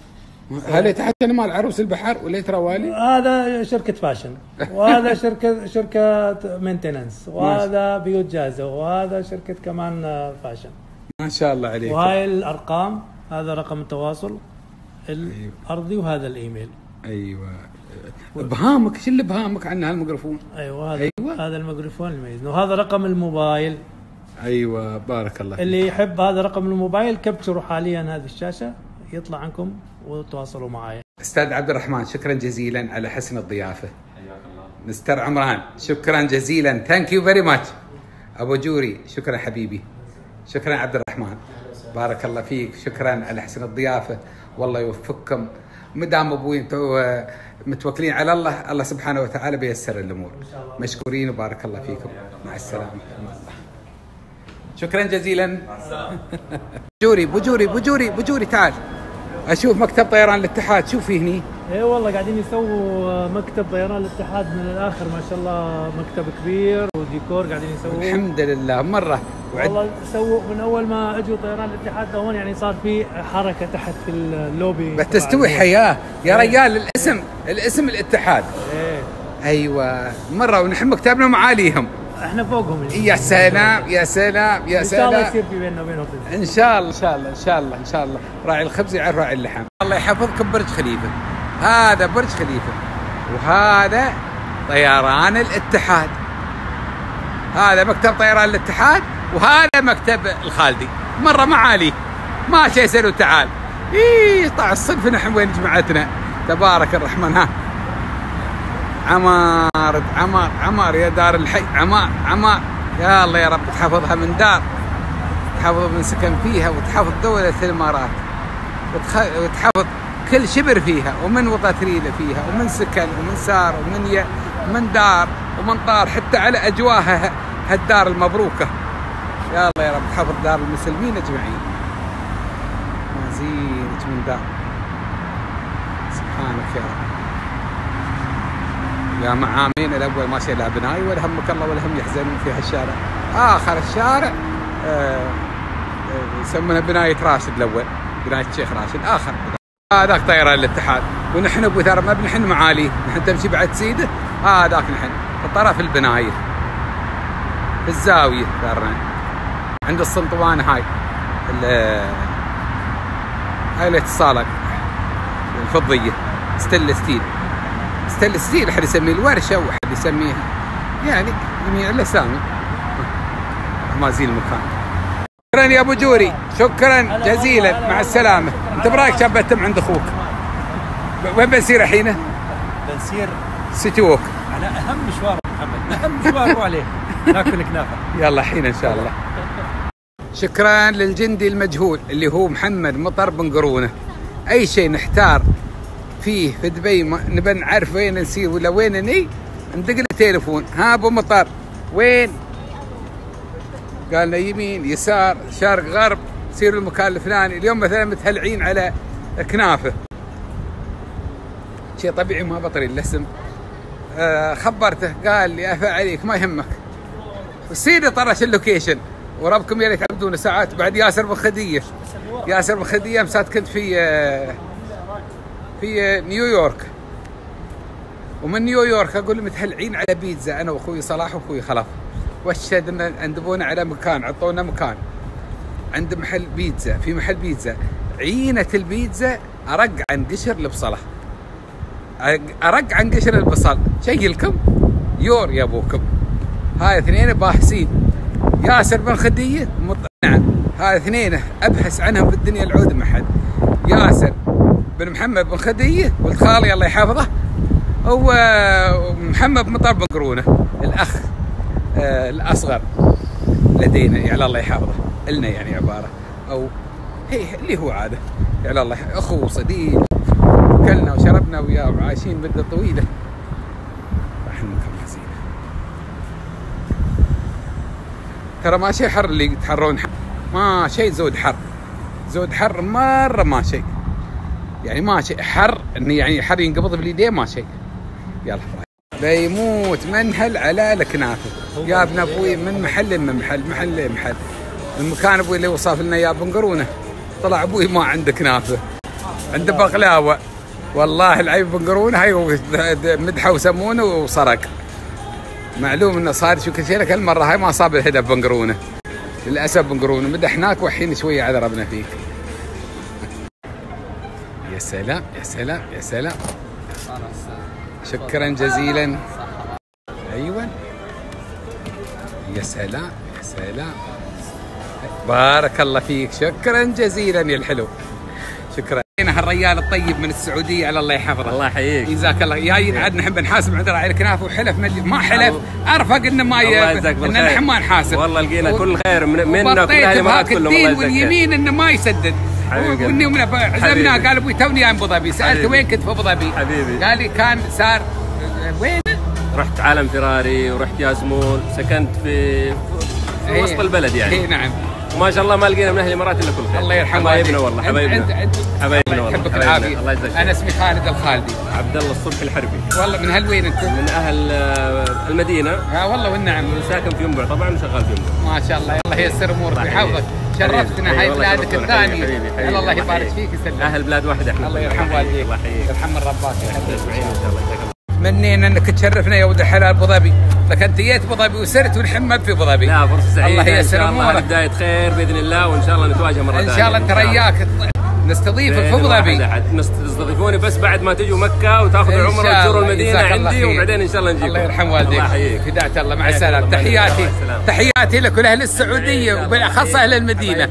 هل تحت مال عروس البحر ولا ترى والي؟ هذا شركة fashion وهذا شركة شركة maintenance وهذا بيوت جاهزة وهذا شركة كمان fashion. ما شاء الله عليك. وهاي الأرقام هذا رقم التواصل الأرضي وهذا الإيميل. أيوه. ابهامك شو اللي ابهامك عن هالميكروفون؟ أيوة هذا أيوة. هذا الميكروفون الميز وهذا رقم الموبايل. أيوه بارك الله. اللي يحب هذا رقم الموبايل كبتشروا حاليا هذه الشاشة يطلع عنكم وتواصلوا معي. أستاذ عبد الرحمن شكرا جزيلا على حسن الضيافة. حياك الله. مستر عمران شكرا جزيلا. thank you very much أبو جوري شكرا حبيبي. شكرا عبد الرحمن. بارك الله فيك. شكرا على حسن الضيافة. والله يوفقكم. مدام أبوي أنتم آه، متوكلين على الله الله سبحانه وتعالى بيسر الأمور. مشكورين وبارك الله فيكم. مع السلامة. شكرا جزيلا. بجوري بجوري بجوري بجوري تعال. أشوف مكتب طيران الاتحاد شوف في هني؟ اي والله قاعدين يسووا مكتب طيران الاتحاد من الآخر ما شاء الله مكتب كبير وديكور قاعدين يسووه. الحمد لله مرة. والله سووا من أول ما أجوا طيران الاتحاد لهون يعني صار في حركة تحت في اللوبي بس تستوي حياة. يا رجال الاسم الاسم الاتحاد. إيه. أيوه. مرة ونحن مكتبنا معاليهم. إحنا فوقهم. يا سلام يا سلام يا إن شاء الله سلام. يصير في بيننا وبينهم business. إن شاء الله إن شاء الله إن شاء الله إن شاء الله. راعي الخبز يعرف راعي اللحم. الله يحفظكم برج خليفة. هذا برج خليفة. وهذا طيران الاتحاد. هذا مكتب طيران الاتحاد وهذا مكتب الخالدي. مرة معالي. ما شيء سلو تعال إيه طلع الصنف نحن وين جمعتنا؟ تبارك الرحمن. ها. عمار عمار عمار يا دار الحي عمار عمار. يا الله يا رب تحفظها من دار تحفظ من سكن فيها وتحفظ دولة الإمارات. وتحفظ كل شبر فيها ومن وطاتريلة فيها ومن سكن ومن سار ومن ي... ومن دار ومن طار حتى على أجواها هالدار المبروكة. يا الله يا رب تحفظ دار المسلمين أجمعين. ما زينك من دار. سبحانك يا رب. يا معامين الأول ما شيء لا بناي ولا همك الله ولا هم يحزنون في هالشارع. آخر الشارع آه، آه، يسمونها بناية راشد الأول بناية الشيخ راشد آخر. هذاك طيران الاتحاد. ونحن أبو ثرى ما بنحن معالي نحن تمشي بعد سيده هذاك نحن. في طرف البناية. في الزاوية ثرنا عند السنطوان هاي ال- هاي اللي الصاله الفضية ستيل ستيل. ستيل ستيل احد يسميه الورشة واحد يسميها يعني جميع الاسامي ما زين المكان. شكرا يا أبو جوري. شكرا جزيلا. مع السلامة. أنت برايك شاب تم عند أخوك؟ وين بنسير الحين؟ بنسير سيتي ووك. على أهم مشوار محمد. أهم مشوار عليه. ناكل كنافة. يلا الحين إن شاء الله. شكرا للجندي المجهول اللي هو محمد مطر بن قرونه. أي شيء نحتار فيه في دبي نبى نعرف وين نسير ولا وين ني؟ ندق له تليفون. ها أبو مطر. وين؟ قال لنا يمين يسار شرق غرب سير المكان الفلاني. اليوم مثلا متهلعين على كنافة. شيء طبيعي ما بطري الاسم. آه خبرته قال لي افا عليك ما يهمك. وسيدي طرش اللوكيشن. وربكم يا ريت تعبدون ساعات بعد ياسر بن خديه ياسر بن خديه مسات كنت في آه، في نيويورك ومن نيويورك أقول لهم متهلعين على بيتزا أنا وأخوي صلاح وأخوي خلف وشدنا اندبونا على مكان عطونا مكان. عند محل بيتزا في محل بيتزا. عينة البيتزا أرق عن قشر البصلة. ارق عن قشر البصل. شي لكم؟ يور يا أبوكم. هاي اثنين باحثين. ياسر بن خديه مط... نعم هاي اثنين أبحث عنهم في الدنيا العود ما حد. ياسر. بن محمد بن خديه ولد خالي الله يحفظه. هو محمد بن مطر بن قرونه الأخ آه الأصغر لدينا يعني الله يحفظه. لنا يعني عبارة. أو هي اللي هو عادة يعني الله يح- اخو صديق كلنا وشربنا وياه وعايشين مدة طويلة. راح نكمل حزينه ترى ما شيء حر اللي يتحرون. حر. ما شيء زود حر. زود حر مرة ما شيء. يعني ما شيء حر إنه يعني حر ينقبض باليدين ما شيء. يلا. بيموت منهل على الكنافة. يا ابن أبوي من محل من محل محل لمحل المكان أبوي اللي وصف لنا يا بن قرونه طلع أبوي ما عنده كنافة. عنده بقلاوه والله العيب بن قرونه هاي مدحه وسمونه وسرق معلوم إنه صار شو كل شيء لك هالمرة هاي ما صاب الهدف بن قرونه للأسف بن قرونه مدحناك والحين شوية عذربنا فيك سلام يا سلام يا سلام شكرا جزيلا. أيوه. يا سلام يا سلام بارك الله فيك. شكرا جزيلا يا الحلو. شكرا. هالريال الطيب من السعودية على الله يحفظه. الله يحييك. جزاك الله. جاي عاد نحب نحاسب. عند راعي الكنافه وحلف ما حلف. أرفق انه ما الله يجزاك إن نحن ما نحاسب والله لقينا كل خير. من منا وكل وبطيت أهل الامارات بهاك كلهم الله يجزاك. واليمين إنه ما يسدد. واني من عزمناه حبيبي. قال أبوي توني أبو ظبي سالته. وين كنت في أبو ظبي حبيبي. قال لي كان صار وين رحت عالم فراري ورحت ياسمون سكنت في في إيه. وسط البلد يعني إيه نعم ما شاء الله ما لقينا من أهل الإمارات إلا كل خير. الله يرحمه. حبايبنا. والله حبايبنا. حبايبنا الله والله. يحبك. العافيه الله يجزاك أنا. اسمي خالد الخالدي. عبد الله الصبحي الحربي. والله من هالوين أنت؟ من أهل آه، المدينة. ها والله والنعم. ساكن في ينبع طبعا وشغال في ينبع. ما شاء الله. الله ييسر أمورك. ويحفظك. شرفتنا. هاي بلادك يلا الله يبارك. فيك يسلمك. أهل بلاد واحدة إحنا الله يرحم والديك. الله يحييك. يرحم الرباك يا حبيبي. ان شاء الله تمنينا إنك تشرفنا يا ولد الحلال أبو ظبي. لك أنت جيت أبو ظبي وسرت ونحن في أبو ظبي. لا فرصة سعيدة. الله إن الله أمورك. بداية خير بإذن الله وإن شاء الله نتواجه مرة إن ثانية شاء الله انت رياك نستضيفك في أبو ظبي. تستضيفوني بس بعد ما تجوا مكة وتاخذوا العمرة وتزوروا. المدينة عندي. وبعدين إن شاء الله نجيكم. الله يرحم والديك. الله يحييك. فداك الله مع السلامة. تحياتي. تحياتي لك ولأهل السعودية وبالأخص أهل المدينة.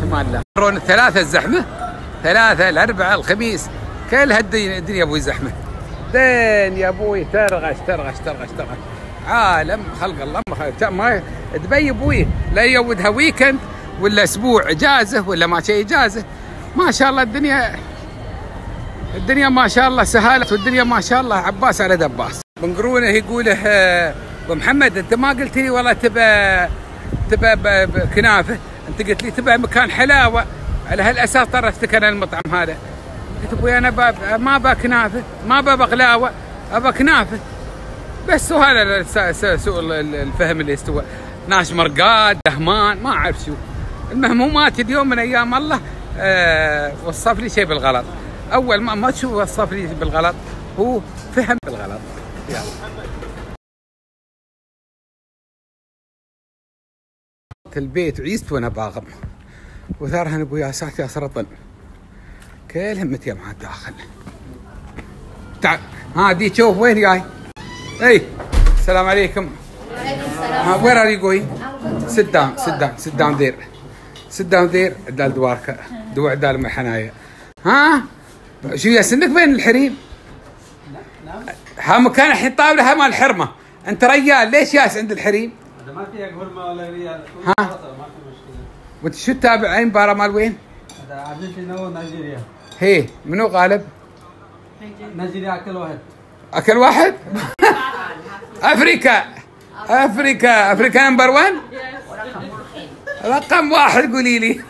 سمان الله. يمرون الثلاثة الزحمة ثلاثة الأربعة الخميس. كل هالدنيا الدنيا أبوي زحمة دين يا أبوي ترغش ترغش ترغش ترغش. عالم خلق الله ما دبي أبوي؟ لا يودها ويكند ولا أسبوع إجازة ولا ما شيء إجازة. ما شاء الله الدنيا الدنيا ما شاء الله سهالت والدنيا ما شاء الله عباس على دباس. بنقرونه يقوله آه، أبو محمد أنت ما قلت لي والله تبى تبى كنافة. أنت قلت لي تبى مكان حلاوة. على هالأساس طرفتك أنا المطعم هذا. قلت أبوي أنا باب ما با كنافة ما با بقلاوه أبى كنافة. بس وهذا سوء ال- ال- الفهم اللي استوى. ناس مرقاد دهمان ما أعرف شو. المهم هو مات اليوم من أيام الله. آه وصف لي شيء بالغلط. أول ما ما تشوف وصف لي بالغلط؟ هو فهم بالغلط. يلا. البيت عيست وأنا باغم. وثارهن ابو ياسات يا سرطن. كل همتي مع الداخل تعال ها دي تشوف وين جاي؟ إي السلام عليكم. ها وير ار يو sit down sit down sit down there sit down there عدال دوارك دو عدال من حنايا ها؟ شو يا سنك بين الحريم؟ ها مكان الحين طاولة ها مال الحرمه أنت ريال ليش ياس عند الحريم؟ ما في حرمه ولا ريال. ها؟ ما في مشكلة. وأنت شو تتابع؟ أي مباراة مال وين؟ هذا ارجنتينا ونيجيريا هي منو غالب؟ نيجيريا كل واحد. أكل واحد؟ أفريكا. أفريكا. أفريكا نمبر 1 رقم واحد قولي لي.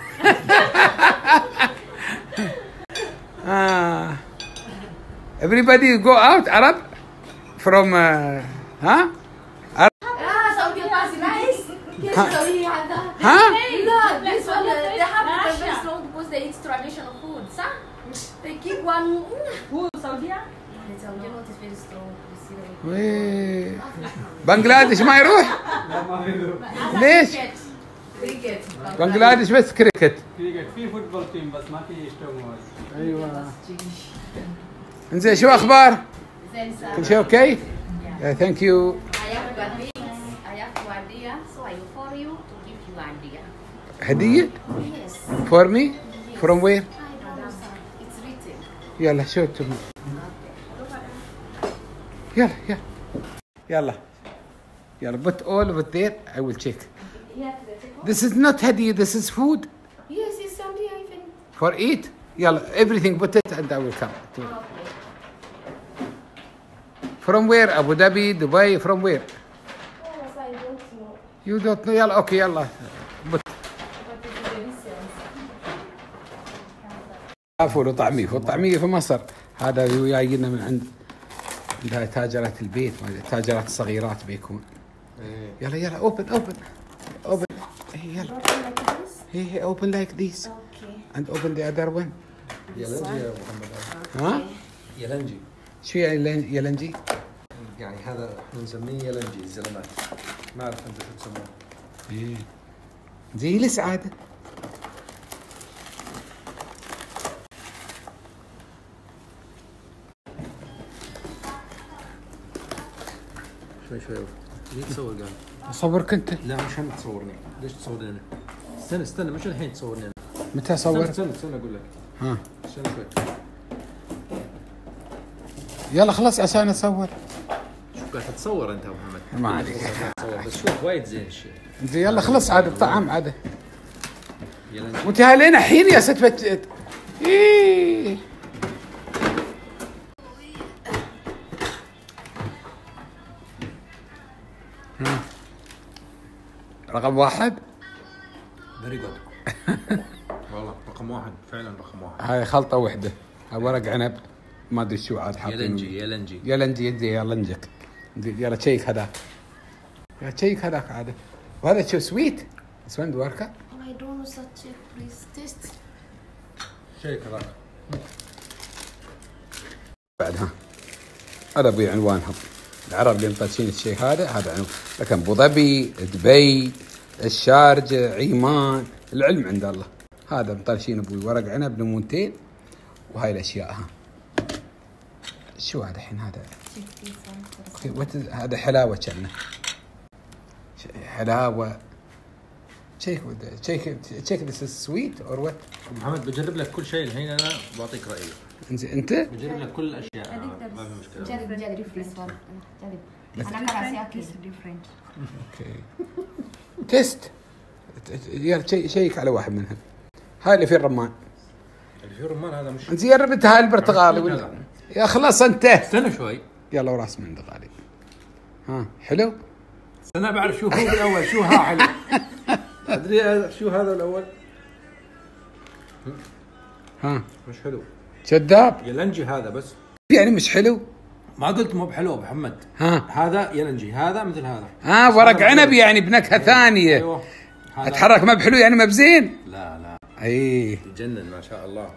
آه. everybody go out Arab from uh, ها؟ نايس. كيف ها. The way- ويه. بنغلاديش ما يروح لا ما في ليش cricket. بنغلاديش بس كريكت كريكت في فوتبول تيم بس ما في اشتغل أيوه انزين شو أخبار then sir كل شيء أوكي ثانك يو I have one things I have two idea so I offer you to give you idea هديه yes. فور مي فروم وير يلا شو تبي يلا يلا يلا يلا put all of it there I will check this is not هدية this is food yes it's Saudi even for eat يلا everything put it and I will come from where Abu Dhabi Dubai from where yes I don't know you don't know يلا اوكي يلا put فول وطعميه والطعميه في مصر. هذا هو جاي لنا من عند عند هاي تاجرات البيت التاجرات الصغيرات بيكون. يلا يلا اوبن اوبن اوبن يلا. هي هي اوبن لايك ذيس okay. And open the other one. يلنجي يا محمد. ها؟ يلنجي. شو يلن- يلنجي؟ يعني هذا إحنا نسميه يلنجي الزلمات ما أعرف أنت شو تسموه زي السعاده شوي شوي. ليه تصور قال اصورك انت. لا مش هم تصورني. ليش تصورني أنا؟ استنى استنى مش الحين تصورني أنا. متى استنى اصور استنى استنى أقول لك. ها. عشان شوي. يلا خلاص عشان اصور شو قاعد تتصور أنت أبو محمد ما عليك. بس شوف وايد زين الشيء. إنت يلا خلص عاد الطعام عاد. يلا. وانت هالين الحين يا ست بت... إيه. رقم واحد. فيري جود والله رقم واحد فعلا رقم واحد. هاي خلطة وحدة. هاي ورق عنب. ما أدري شو عاد حاطين يلنجي يلنجي. يلنجي يدي يا لنجك يلا تشيك هذاك. يا تشيك هذاك عاد. وهذا شو سويت؟ اسفند وركه Oh, I don't know such a please taste. شيك هذاك. بعد ها. هذا أبوي عنوانهم. العرب اللي مطلشين الشيء هذا هذا عنوان. لكن أبو ظبي دبي. الشارجه عمان العلم عند الله. هذا مطلشين أبوي ورق عنب ليمونتين وهاي الأشياء ها. شو هذا الحين هذا؟ هذا حلاوة كأنه. ش- حلاوه شيك شيك شيك ذس سويت اور وات محمد بجرب لك كل شيء. الحين أنا بعطيك رأيي. إنت بجرب لك كل الأشياء. ما في مشكلة. جرب جرب. One. جرب. أنا كراسي أكيد. أوكي تيست. شيك على واحد منهم. هاي اللي فيه الرمان. اللي فيه رمان هذا مش انت جربت هاي البرتقالي ولا يا خلاص انت. استنى شوي. يلا وراس من دقالي ها حلو؟ استنى بعرف شو هو بالأول شو ها حلو. أدري شو هذا الأول. ها. مش حلو. كذاب يلنجي هذا بس. يعني مش حلو؟ ما قلت مو بحلو أبو محمد. ها. هذا يلنجي. هذا مثل هذا. ها ورق عنب يعني بنكهة ثانية. أيوه. هذا- أتحرك ما بحلو يعني ما بزين لا لا. أي. يجنن ما شاء الله.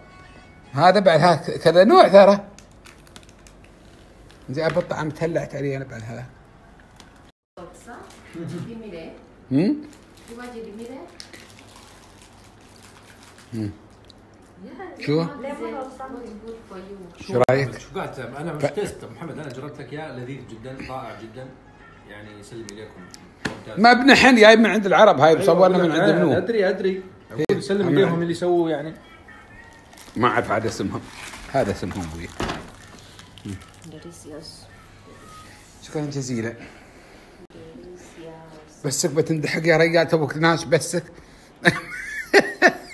هذا بعد ها كذا نوع ترى. زين ابى الطعم تهلعت علي أنا بعد هذا. Dimire. هم؟ Imagine dimire. هم. شو؟ شو رأيك؟ شو قاعد تعمل؟ أنا مش تيست محمد أنا جربت لك اياه لذيذ جدا رائع جدا يعني يسلم إليكم ممتاز. ما بنحن جاي من عند العرب هاي أيوة، مصورنا من أقول عند منو؟ أدري أدري يسلم أنا- ايديهم اللي سووا يعني ما أعرف هذا اسمهم هذا اسمهم أبوي. شكرا جزيلا بسك بتندحق يا رجال توك ناس بسك